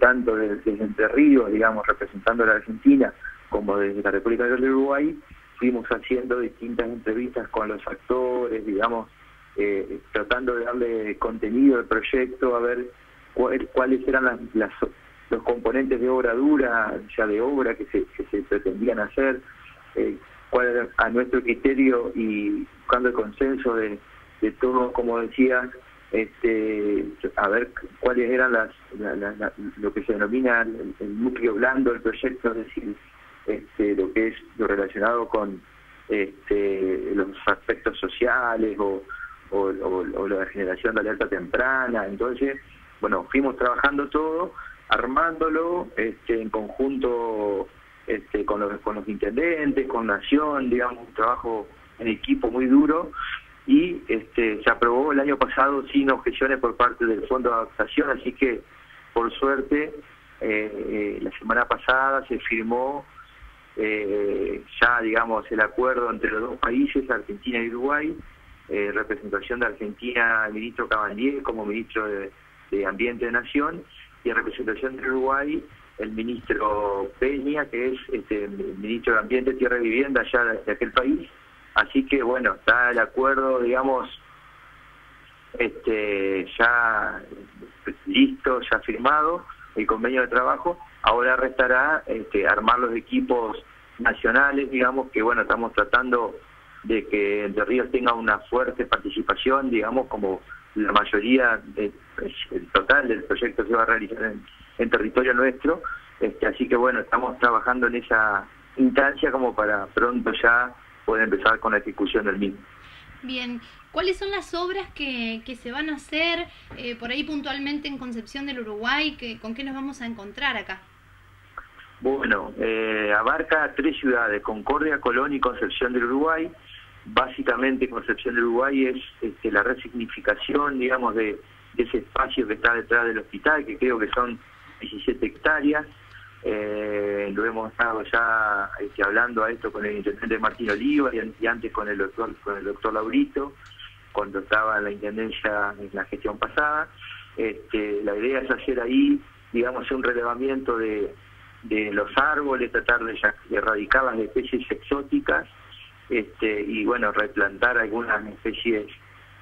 tanto desde, Entre Ríos, digamos, representando a la Argentina, como desde la República del Uruguay, fuimos haciendo distintas entrevistas con los actores, digamos, eh, tratando de darle contenido al proyecto, a ver cuáles eran las, los componentes de obra dura, ya de obra que se, que se pretendían hacer, eh, cuál era a nuestro criterio y buscando el consenso de, de todo, como decía, este, a ver cuáles eran las, lo que se denomina el, núcleo blando del proyecto, es decir, este, lo que es lo relacionado con este, los aspectos sociales o, o, la generación de alerta temprana. Entonces, bueno, fuimos trabajando todo, armándolo este, en conjunto este, con, los, con los intendentes, con Nación, digamos, un trabajo en equipo muy duro y este, se aprobó el año pasado sin objeciones por parte del Fondo de Adaptación, así que por suerte eh, eh, la semana pasada se firmó eh, ya digamos el acuerdo entre los dos países, Argentina y Uruguay, eh, representación de Argentina, el ministro Cabandier como ministro de, Ambiente de Nación, y representación de Uruguay, el ministro Peña, que es este, ministro de Ambiente, Tierra y Vivienda allá de, aquel país. Así que bueno, está el acuerdo, digamos, este, ya listo, ya firmado, el convenio de trabajo. Ahora restará este, armar los equipos nacionales, digamos, que bueno, estamos tratando de que Entre Ríos tenga una fuerte participación, digamos, como la mayoría, de, pues, el total del proyecto se va a realizar en, territorio nuestro. Este, así que bueno, estamos trabajando en esa instancia como para pronto ya poder empezar con la ejecución del mismo. Bien, ¿cuáles son las obras que, que se van a hacer eh, por ahí puntualmente en Concepción del Uruguay? Que, ¿Con qué nos vamos a encontrar acá? Bueno, eh, abarca tres ciudades, Concordia, Colón y Concepción del Uruguay básicamente Concepción del Uruguay es este, la resignificación, digamos, de, ese espacio que está detrás del hospital, que creo que son 17 hectáreas. Eh, lo hemos estado ya este, hablando a esto con el intendente Martín Oliva y, antes con el doctor con el doctor Laurito, cuando estaba la intendencia en la gestión pasada. Este, la idea es hacer ahí, digamos, un relevamiento de, de los árboles, tratar de erradicar las especies exóticas este, y bueno, replantar algunas especies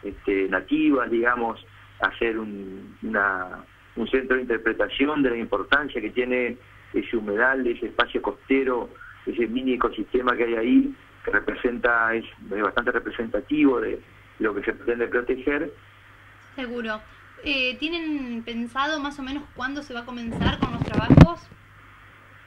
este, nativas, digamos, hacer un, una, un centro de interpretación de la importancia que tiene ese humedal, ese espacio costero, ese mini ecosistema que hay ahí, que representa, es, bastante representativo de lo que se pretende proteger. Seguro. Eh, ¿Tienen pensado más o menos cuándo se va a comenzar con los trabajos?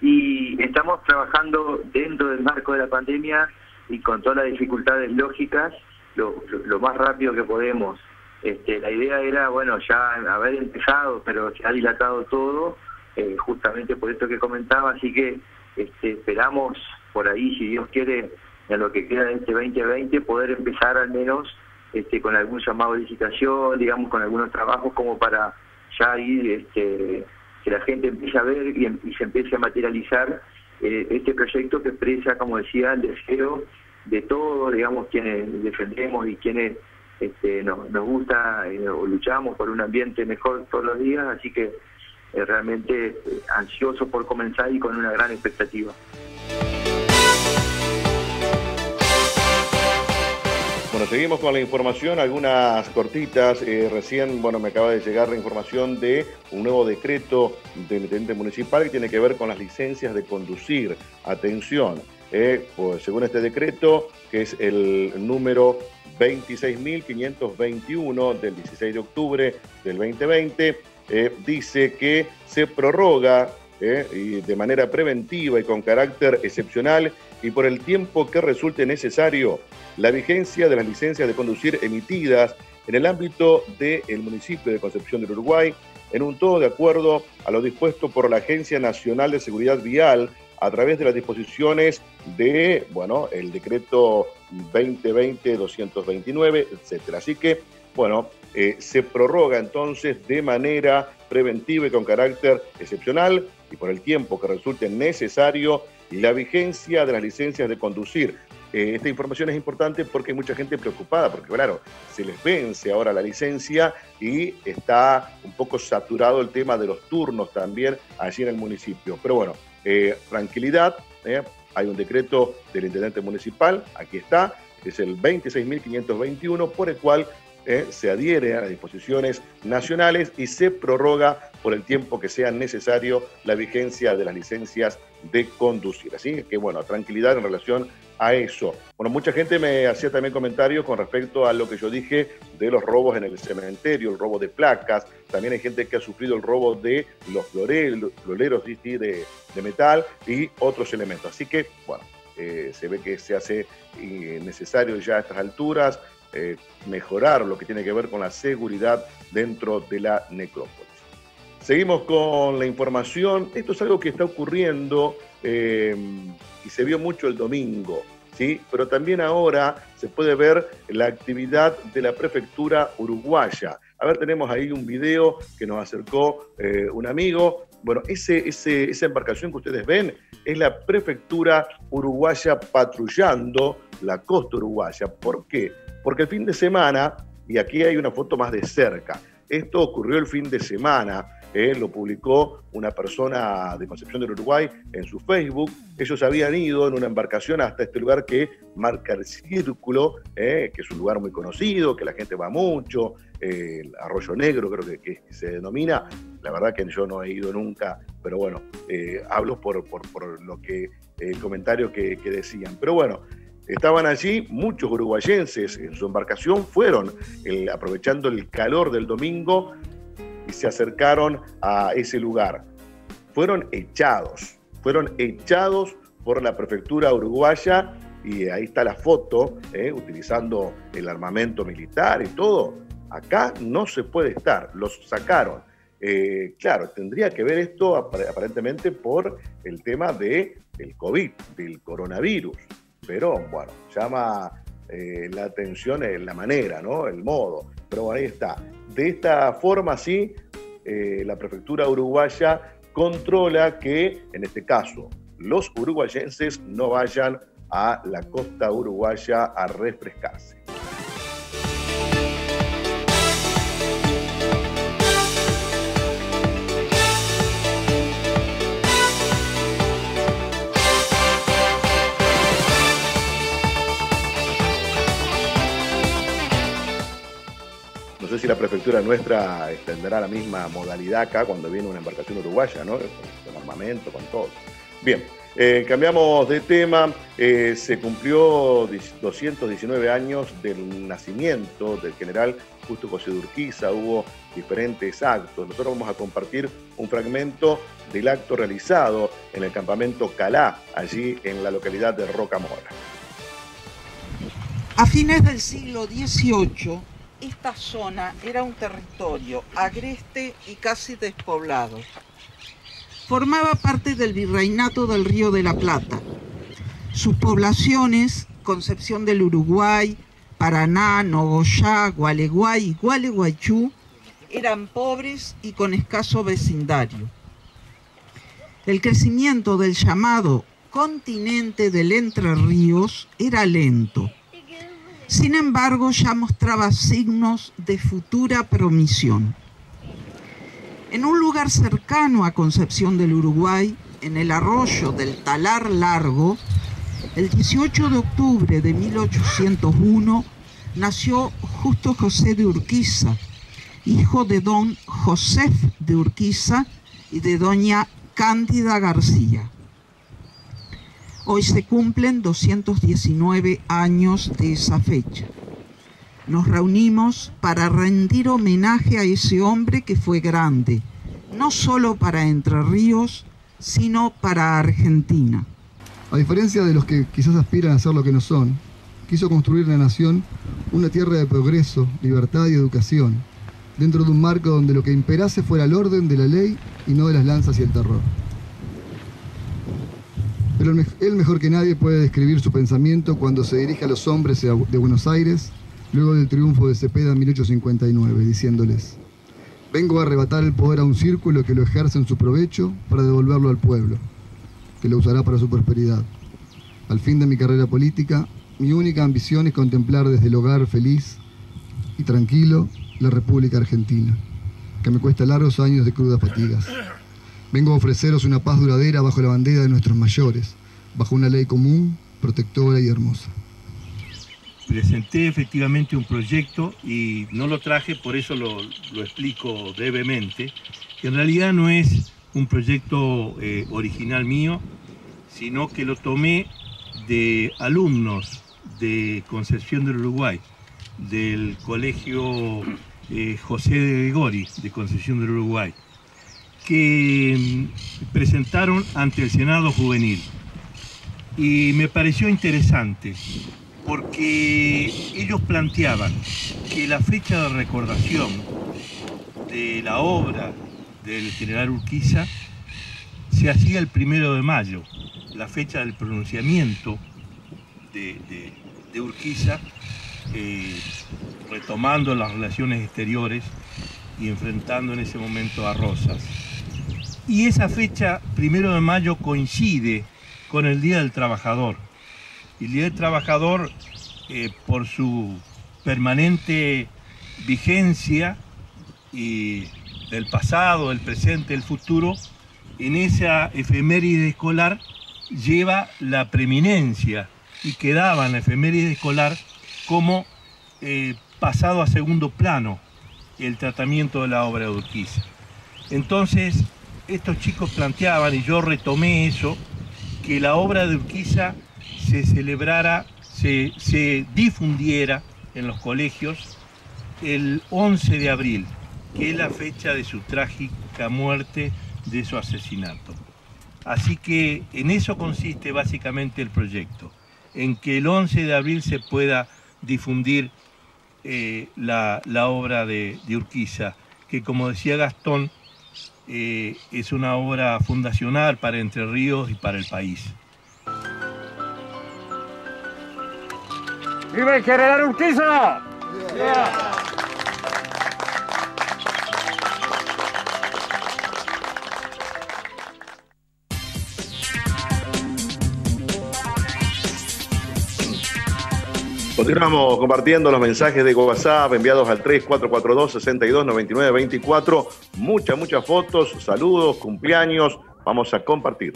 Y estamos trabajando dentro del marco de la pandemia y con todas las dificultades lógicas lo, lo, más rápido que podemos. Este, la idea era, bueno, ya haber empezado, pero se ha dilatado todo, eh, justamente por esto que comentaba, así que este, esperamos por ahí, si Dios quiere, en lo que queda de este 2020, poder empezar al menos este, con algún llamado de licitación, digamos, con algunos trabajos como para ya ir, este, que la gente empiece a ver y, y se empiece a materializar eh, este proyecto que expresa, como decía, el deseo de todos, digamos, quienes defendemos y quienes este, nos, nos gusta eh, o luchamos por un ambiente mejor todos los días, así que realmente ansioso por comenzar y con una gran expectativa. Bueno, seguimos con la información, algunas cortitas. Eh, recién, bueno, me acaba de llegar la información de un nuevo decreto del intendente municipal que tiene que ver con las licencias de conducir. Atención, eh, pues, según este decreto, que es el número 26.521 del 16 de octubre del 2020, eh, dice que se prorroga y de manera preventiva y con carácter excepcional y por el tiempo que resulte necesario la vigencia de las licencias de conducir emitidas en el ámbito del municipio de Concepción del Uruguay, en un todo de acuerdo a lo dispuesto por la Agencia Nacional de Seguridad Vial a través de las disposiciones de, bueno, el decreto 2020-229, etcétera. Así que, bueno, eh, se prorroga entonces de manera preventiva y con carácter excepcional y por el tiempo que resulte necesario la vigencia de las licencias de conducir. Eh, esta información es importante porque hay mucha gente preocupada, porque claro, se les vence ahora la licencia y está un poco saturado el tema de los turnos también allí en el municipio. Pero bueno, eh, tranquilidad, hay un decreto del intendente municipal, aquí está, es el 26.521, por el cual se adhiere a las disposiciones nacionales y se prorroga por el tiempo que sea necesario la vigencia de las licencias de conducir. Así que, bueno, tranquilidad en relación a eso. Bueno, mucha gente me hacía también comentarios con respecto a lo que yo dije de los robos en el cementerio, el robo de placas. También hay gente que ha sufrido el robo de los floreros de, de metal y otros elementos. Así que, bueno, eh, se ve que se hace eh, necesario ya a estas alturas eh, mejorar lo que tiene que ver con la seguridad dentro de la necrópolis. Seguimos con la información. Esto es algo que está ocurriendo y se vio mucho el domingo, ¿sí? pero también ahora se puede ver la actividad de la prefectura uruguaya. A ver, tenemos ahí un video que nos acercó eh, un amigo. Bueno, ese, esa embarcación que ustedes ven es la prefectura uruguaya patrullando la costa uruguaya. ¿Por qué? Porque el fin de semana, y aquí hay una foto más de cerca, esto ocurrió el fin de semana, eh, lo publicó una persona de Concepción del Uruguay en su Facebook. Ellos habían ido en una embarcación hasta este lugar que marca el círculo, eh, que es un lugar muy conocido, que la gente va mucho, eh, el Arroyo Negro creo que, se denomina. La verdad que yo no he ido nunca, pero bueno, hablo por, lo que el comentario que, que decían. Pero bueno, Estaban allí muchos uruguayenses en su embarcación, fueron aprovechando el calor del domingo y se acercaron a ese lugar. Fueron echados, fueron echados por la prefectura uruguaya y ahí está la foto, eh, utilizando el armamento militar y todo. Acá no se puede estar, los sacaron. Eh, claro, tendría que ver esto aparentemente por el tema del el COVID, del coronavirus. Pero bueno, llama eh, la atención en la manera, ¿no? El modo. Pero bueno, ahí está. De esta forma, sí, eh, la prefectura uruguaya controla que, en este caso, los uruguayenses no vayan a la costa uruguaya a refrescarse. La prefectura nuestra extenderá la misma modalidad acá cuando viene una embarcación uruguaya, ¿no? Con, armamento, con todo. Bien, eh, cambiamos de tema. Eh, se cumplió 219 años del nacimiento del general Justo José de Urquiza. Hubo diferentes actos. Nosotros vamos a compartir un fragmento del acto realizado en el campamento Calá, allí en la localidad de Rocamora. A fines del siglo XVIII, esta zona era un territorio agreste y casi despoblado. Formaba parte del virreinato del Río de la Plata. Sus poblaciones, Concepción del Uruguay, Paraná, Nogoyá, Gualeguay y Gualeguaychú, eran pobres y con escaso vecindario. El crecimiento del llamado continente del Entre Ríos era lento sin embargo, ya mostraba signos de futura promisión. En un lugar cercano a Concepción del Uruguay, en el arroyo del Talar Largo, el 18 de octubre de 1801 nació Justo José de Urquiza, hijo de don José de Urquiza y de doña Cándida García. Hoy se cumplen 219 años de esa fecha. Nos reunimos para rendir homenaje a ese hombre que fue grande, no solo para Entre Ríos, sino para Argentina. A diferencia de los que quizás aspiran a ser lo que no son, quiso construir la nación una tierra de progreso, libertad y educación, dentro de un marco donde lo que imperase fuera el orden de la ley y no de las lanzas y el terror. Pero él mejor que nadie puede describir su pensamiento cuando se dirige a los hombres de Buenos Aires luego del triunfo de Cepeda en 1859, diciéndoles, vengo a arrebatar el poder a un círculo que lo ejerce en su provecho para devolverlo al pueblo, que lo usará para su prosperidad. Al fin de mi carrera política, mi única ambición es contemplar desde el hogar feliz y tranquilo la República Argentina, que me cuesta largos años de crudas fatigas. Vengo a ofreceros una paz duradera bajo la bandera de nuestros mayores, bajo una ley común, protectora y hermosa. Presenté efectivamente un proyecto y no lo traje, por eso lo, explico brevemente, que en realidad no es un proyecto eh, original mío, sino que lo tomé de alumnos de Concepción del Uruguay, del Colegio eh, José de Gregori de Concepción del Uruguay que mm, presentaron ante el Senado Juvenil. Y me pareció interesante porque ellos planteaban que la fecha de recordación de la obra del general Urquiza se hacía el primero de mayo, la fecha del pronunciamiento de, Urquiza, eh, retomando las relaciones exteriores y enfrentando en ese momento a Rosas. Y esa fecha, primero de mayo, coincide con el Día del Trabajador. El Día del Trabajador, eh, por su permanente vigencia y del pasado, el presente, el futuro, en esa efeméride escolar lleva la preeminencia y quedaba en la efeméride escolar como eh, pasado a segundo plano el tratamiento de la obra de Urquiza. Entonces, estos chicos planteaban, y yo retomé eso, que la obra de Urquiza se celebrara, se, difundiera en los colegios el 11 de abril, que es la fecha de su trágica muerte, de su asesinato. Así que en eso consiste básicamente el proyecto, en que el 11 de abril se pueda difundir eh, la, obra de Urquiza, que como decía Gastón, eh, es una obra fundacional para Entre Ríos y para el país. ¡Viva el general Urquiza! Continuamos compartiendo los mensajes de WhatsApp enviados al 3422-629924. Muchas, muchas fotos, saludos, cumpleaños. Vamos a compartir.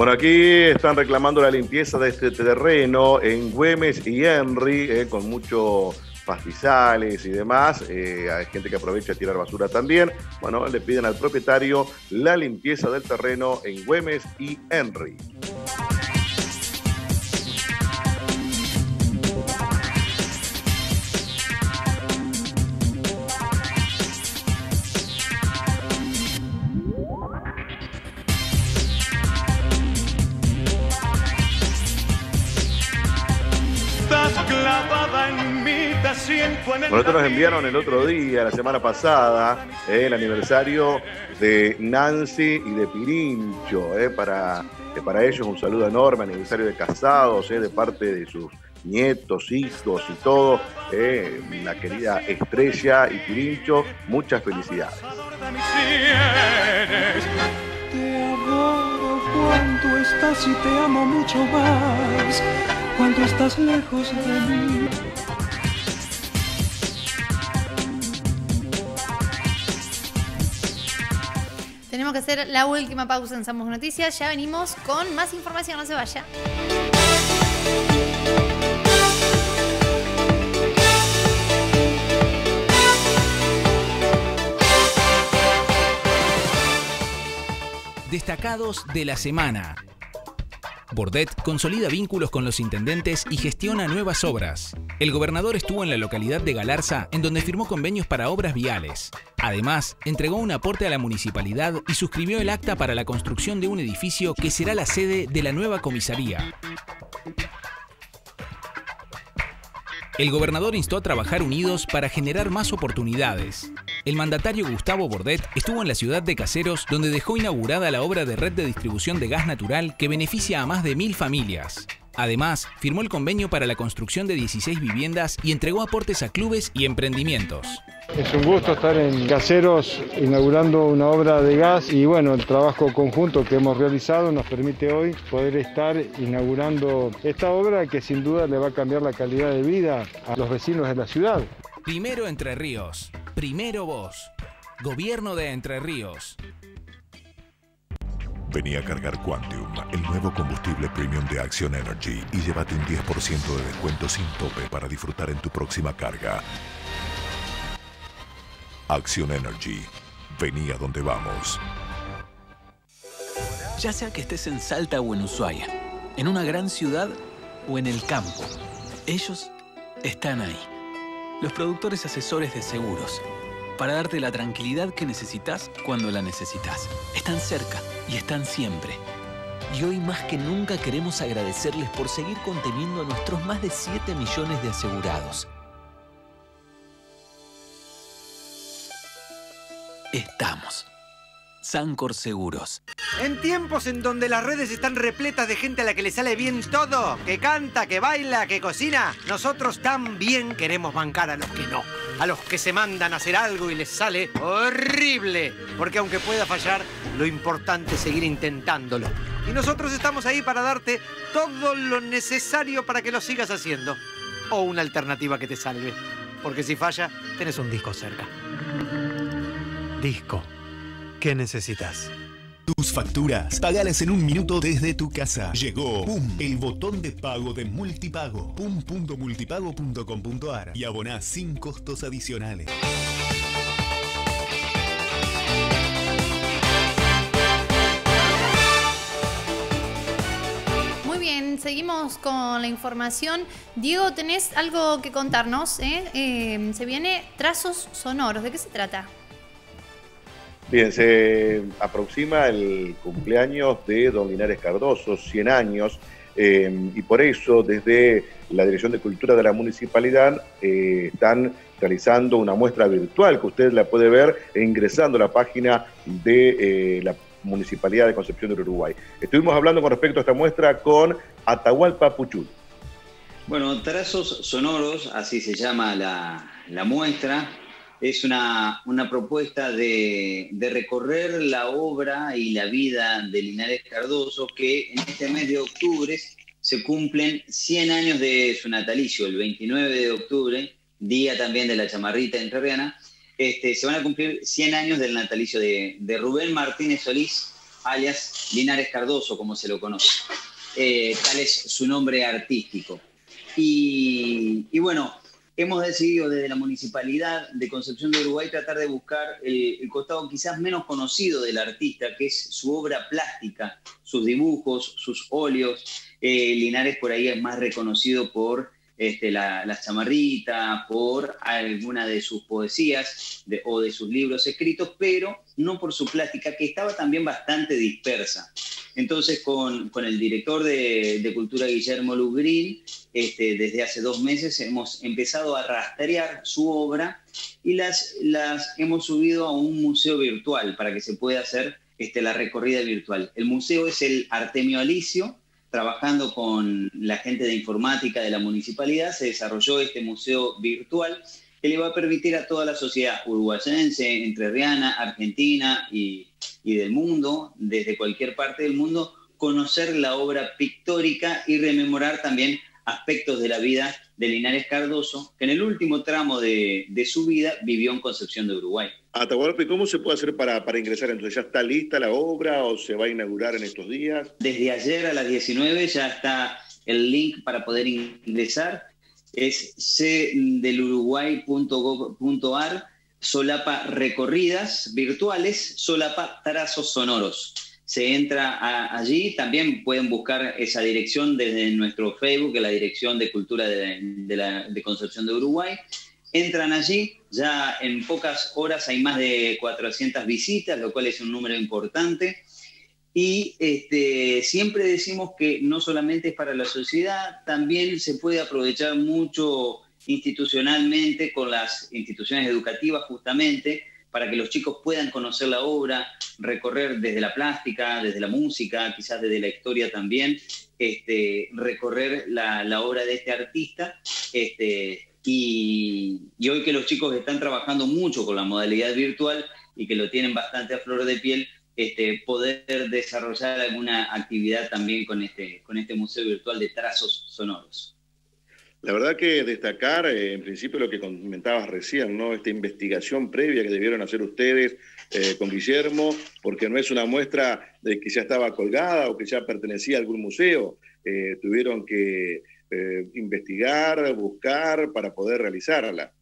Por aquí están reclamando la limpieza de este terreno en Güemes y Henry, eh, con muchos pastizales y demás. Eh, hay gente que aprovecha a tirar basura también. Bueno, le piden al propietario la limpieza del terreno en Güemes y Henry. Esto nos enviaron el otro día, la semana pasada, eh, el aniversario de Nancy y de Pirincho. Eh, para, eh, para ellos un saludo enorme, aniversario de casados, de parte de sus nietos, hijos y todo. la querida Estrella y Pirincho, muchas felicidades. Te adoro cuando estás y te amo mucho más cuando estás lejos de mí. Tenemos que hacer la última pausa en Somos Noticias. Ya venimos con más información, no se vaya. Destacados de la semana. Bordet consolida vínculos con los intendentes y gestiona nuevas obras. El gobernador estuvo en la localidad de Galarza, en donde firmó convenios para obras viales. Además, entregó un aporte a la municipalidad y suscribió el acta para la construcción de un edificio que será la sede de la nueva comisaría. El gobernador instó a trabajar unidos para generar más oportunidades. El mandatario Gustavo Bordet estuvo en la ciudad de Caseros, donde dejó inaugurada la obra de red de distribución de gas natural que beneficia a más de mil familias. Además, firmó el convenio para la construcción de 16 viviendas y entregó aportes a clubes y emprendimientos. Es un gusto estar en Caseros inaugurando una obra de gas y bueno, el trabajo conjunto que hemos realizado nos permite hoy poder estar inaugurando esta obra que sin duda le va a cambiar la calidad de vida a los vecinos de la ciudad. Primero Entre Ríos, primero vos. Gobierno de Entre Ríos. Vení a cargar Quantium, el nuevo combustible premium de Action Energy y llévate un 10% de descuento sin tope para disfrutar en tu próxima carga. Action Energy. Vení a donde vamos. Ya sea que estés en Salta o en Ushuaia, en una gran ciudad o en el campo, ellos están ahí. Los productores asesores de seguros, para darte la tranquilidad que necesitas cuando la necesitas. Están cerca y están siempre. Y hoy más que nunca queremos agradecerles por seguir conteniendo a nuestros más de 7 millones de asegurados. Estamos. Sancor Seguros. En tiempos en donde las redes están repletas de gente a la que le sale bien todo, que canta, que baila, que cocina, nosotros también queremos bancar a los que no. A los que se mandan a hacer algo y les sale horrible. Porque aunque pueda fallar, lo importante es seguir intentándolo. Y nosotros estamos ahí para darte todo lo necesario para que lo sigas haciendo. O una alternativa que te salve. Porque si falla, tenés un disco cerca. Disco. ¿Qué necesitas? Tus facturas, pagalas en un minuto desde tu casa. Llegó PUM, el botón de pago de Multipago. PUM.multipago.com.ar y aboná sin costos adicionales. Muy bien, seguimos con la información. Diego, tenés algo que contarnos. eh? Eh, se viene trazos sonoros. ¿De qué se trata? Bien, se aproxima el cumpleaños de don Linares Cardoso, 100 años, eh, y por eso desde la Dirección de Cultura de la Municipalidad eh, están realizando una muestra virtual que usted la puede ver ingresando a la página de eh, la Municipalidad de Concepción del Uruguay. Estuvimos hablando con respecto a esta muestra con Atahualpa Puchul. Bueno, Trazos Sonoros, así se llama la, la muestra, es una, una propuesta de, de, recorrer la obra y la vida de Linares Cardoso, que en este mes de octubre se cumplen 100 años de su natalicio, el 29 de octubre, día también de la chamarrita entrerriana, este, se van a cumplir 100 años del natalicio de, Rubén Martínez Solís, alias Linares Cardoso, como se lo conoce. Eh, tal es su nombre artístico. Y bueno, hemos decidido desde la Municipalidad de Concepción de Uruguay tratar de buscar el, costado quizás menos conocido del artista, que es su obra plástica, sus dibujos, sus óleos. Eh, Linares por ahí es más reconocido por este, la, chamarrita, por alguna de sus poesías o de sus libros escritos, pero no por su plástica, que estaba también bastante dispersa. Entonces, con, con el director de, de, Cultura, Guillermo Lugrín, este, desde hace dos meses hemos empezado a rastrear su obra y las, las hemos subido a un museo virtual para que se pueda hacer este, la recorrida virtual. El museo es el Artemio Alicio, trabajando con la gente de informática de la municipalidad, se desarrolló este museo virtual que le va a permitir a toda la sociedad uruguayense, entrerriana, argentina y, y del mundo, desde cualquier parte del mundo, conocer la obra pictórica y rememorar también aspectos de la vida de Linares Cardoso, que en el último tramo de, de su vida vivió en Concepción de Uruguay. Atahualpa, ¿cómo se puede hacer para, para ingresar? Entonces, ¿ya está lista la obra o se va a inaugurar en estos días? Desde ayer a las 19 ya está el link para poder ingresar. Es cdeluruguay.gov.ar, solapa recorridas virtuales, solapa trazos sonoros se entra allí. También pueden buscar esa dirección desde nuestro Facebook, la Dirección de Cultura de, la, de Concepción de Uruguay. Entran allí, ya en pocas horas hay más de 400 visitas, lo cual es un número importante. Y este, siempre decimos que no solamente es para la sociedad, también se puede aprovechar mucho institucionalmente con las instituciones educativas justamente para que los chicos puedan conocer la obra, recorrer desde la plástica, desde la música, quizás desde la historia también, este, recorrer la, obra de este artista. Este, y, hoy que los chicos están trabajando mucho con la modalidad virtual y que lo tienen bastante a flor de piel, este, poder desarrollar alguna actividad también con este, con este museo virtual de trazos sonoros. La verdad que destacar, eh, en principio, lo que comentabas recién, ¿no? Esta investigación previa que debieron hacer ustedes eh, con Guillermo, porque no es una muestra de que ya estaba colgada o que ya pertenecía a algún museo. Eh, tuvieron que investigar, buscar para poder realizarla.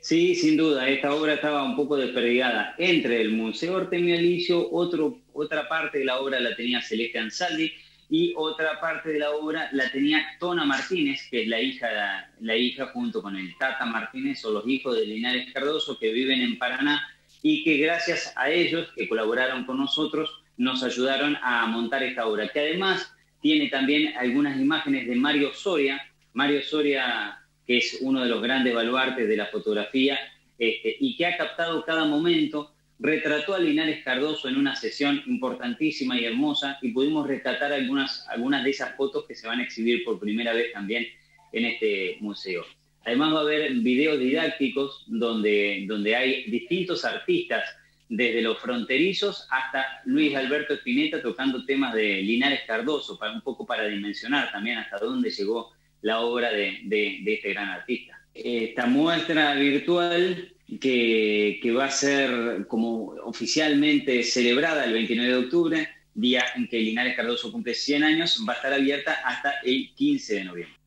Sí, sin duda, esta obra estaba un poco desperdigada entre el Museo Artemio Alicio, otro, otra parte de la obra la tenía Celeste Ansaldi, y otra parte de la obra la tenía Tona Martínez, que es la hija, la hija junto con el Tata Martínez o los hijos de Linares Cardoso que viven en Paraná y que gracias a ellos que colaboraron con nosotros nos ayudaron a montar esta obra, que además tiene también algunas imágenes de Mario Soria, Mario Soria que es uno de los grandes baluartes de la fotografía este, y que ha captado cada momento retrató a Linares Cardoso en una sesión importantísima y hermosa y pudimos rescatar algunas, algunas de esas fotos que se van a exhibir por primera vez también en este museo. Además va a haber videos didácticos donde, donde hay distintos artistas, desde los fronterizos hasta Luis Alberto Espineta tocando temas de Linares Cardoso, para, un poco para dimensionar también hasta dónde llegó la obra de, de este gran artista. Esta muestra virtual que, va a ser como oficialmente celebrada el 29 de octubre, día en que Linares Cardoso cumple 100 años, va a estar abierta hasta el 15 de noviembre.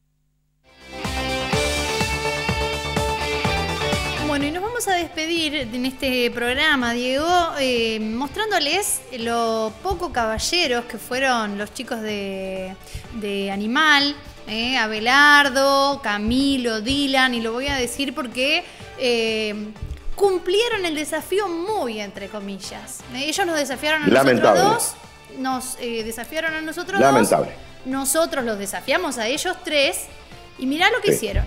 Bueno, y nos vamos a despedir en este programa, Diego, eh, mostrándoles lo poco caballeros que fueron los chicos de, Animal, eh, Abelardo, Camilo, Dylan, y lo voy a decir porque eh, cumplieron el desafío muy entre comillas. Ellos nos desafiaron a nosotros dos, nos eh, desafiaron a nosotros Lamentable. dos. Nosotros los desafiamos a ellos tres y mirá lo que hicieron.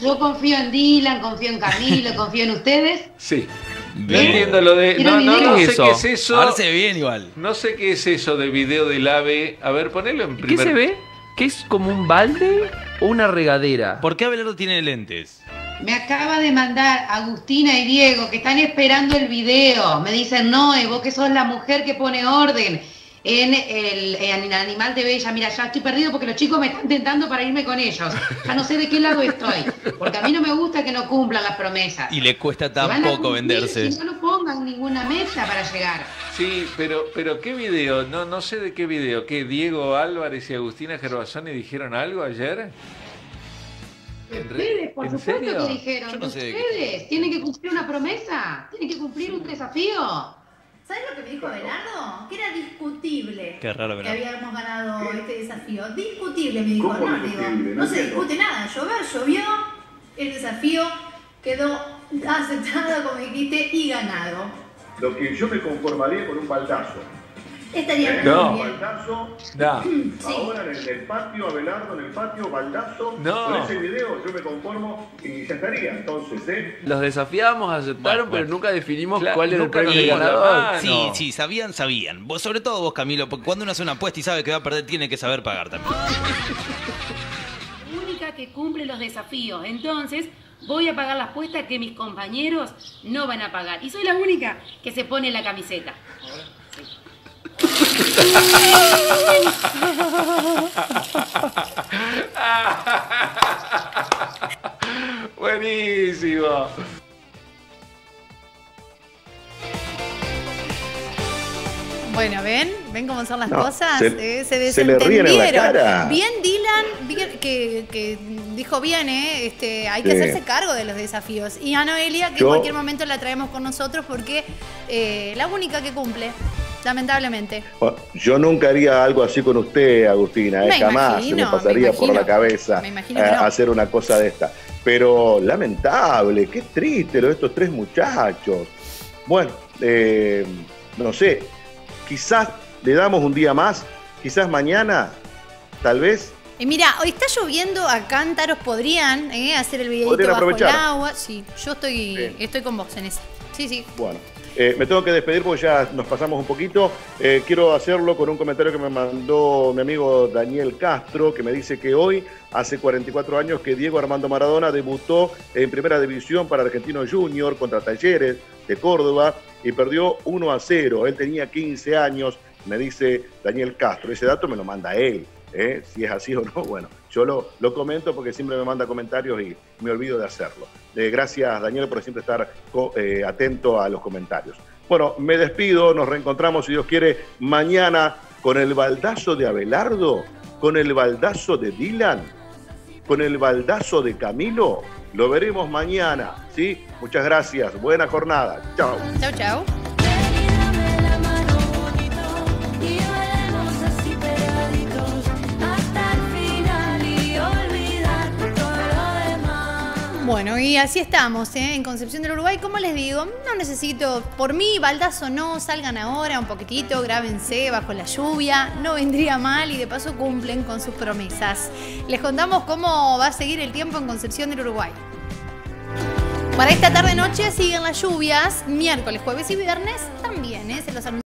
Yo confío en Dylan, confío en Camilo, confío en ustedes. Sí. No entiendo lo de. No, no, no, sé qué es eso. Ahora se ve bien igual. No sé qué es eso de video del ave. A ver, ponelo en primer. ¿Qué se ve? ¿Qué es como un balde o una regadera? ¿Por qué Abelardo tiene lentes? Me acaba de mandar Agustina y Diego que están esperando el video. Me dicen, no, vos que sos la mujer que pone orden en el, en Animal de Bella. Mira, ya estoy perdido porque los chicos me están tentando para irme con ellos. Ya no sé de qué lado estoy. Porque a mí no me gusta que no cumplan las promesas. Y le cuesta tan poco venderse. Si no, no pongan ninguna mesa para llegar. Sí, pero, pero ¿qué video? No, no sé de qué video. ¿Qué Diego Álvarez y Agustina Gervasoni dijeron algo ayer? Ustedes, por supuesto que dijeron. ustedes tienen que cumplir una promesa, tienen que cumplir un desafío. ¿Sabes lo que me dijo Belardo? Que era discutible Qué raro, que habíamos ganado este desafío. Discutible, me dijo. No, digo, no, se discute nada. Llover, llovió, el desafío quedó aceptado, como dijiste, y ganado. Lo que yo me conformaría con un baldazo. Estaría no. bien. Baldazo. No. Sí. Ahora en el, patio, Abelardo en el patio, baldazo. No. Con ese video yo me conformo y ya estaría. Entonces, ¿eh? Los desafiamos, aceptaron, Bueno, pero bueno. nunca definimos Claro, cuál era el premio de la ganador. mano. Sí, sí, sabían, sabían. Vos, sobre todo vos, Camilo, porque cuando uno hace una apuesta y sabe que va a perder, tiene que saber pagar también. única que cumple los desafíos. Entonces, voy a pagar la apuesta que mis compañeros no van a pagar. Y soy la única que se pone la camiseta. Buenísimo. Bueno, ¿ven? ¿Ven cómo son las No, cosas? se- Eh, se se le ríen en la desentendieron. cara. Bien Dylan, bien- que, que dijo bien, ¿eh? Este, hay que Sí. hacerse cargo de los desafíos. Y a Noelia, que Yo- en cualquier momento la traemos con nosotros porque eh, la única que cumple, lamentablemente. Yo nunca haría algo así con usted, Agustina, ¿eh? Jamás imagino, se me pasaría me por la cabeza Me eh, no. hacer una cosa de esta. Pero lamentable, qué triste lo de estos tres muchachos. Bueno, eh, no sé, quizás le damos un día más, quizás mañana, tal vez. Y mira, hoy está lloviendo a cántaros, podrían eh, hacer el videito Podrían bajo el agua. Sí, yo estoy, estoy con vos en eso. Sí, sí. Bueno, eh, me tengo que despedir porque ya nos pasamos un poquito. Eh, quiero hacerlo con un comentario que me mandó mi amigo Daniel Castro, que me dice que hoy, hace 44 años, que Diego Armando Maradona debutó en Primera División para Argentino Junior contra Talleres de Córdoba y perdió 1 a 0. Él tenía 15 años, me dice Daniel Castro. Ese dato me lo manda él. ¿eh? Si es así o no, bueno, yo lo, lo comento porque siempre me manda comentarios y me olvido de hacerlo. Eh, gracias, Daniel, por siempre estar eh, atento a los comentarios. Bueno, me despido, nos reencontramos, si Dios quiere, mañana con el baldazo de Abelardo, con el baldazo de Dylan, con el baldazo de Camilo. Lo veremos mañana, ¿sí? Muchas gracias, buena jornada. Chao. Chau, chau. Bueno, y así estamos, ¿eh? en Concepción del Uruguay. Como les digo, no necesito, por mí, baldazo no, salgan ahora un poquitito, grábense bajo la lluvia, no vendría mal y de paso cumplen con sus promesas. Les contamos cómo va a seguir el tiempo en Concepción del Uruguay. Para esta tarde-noche siguen las lluvias, miércoles, jueves y viernes también, ¿eh? se los.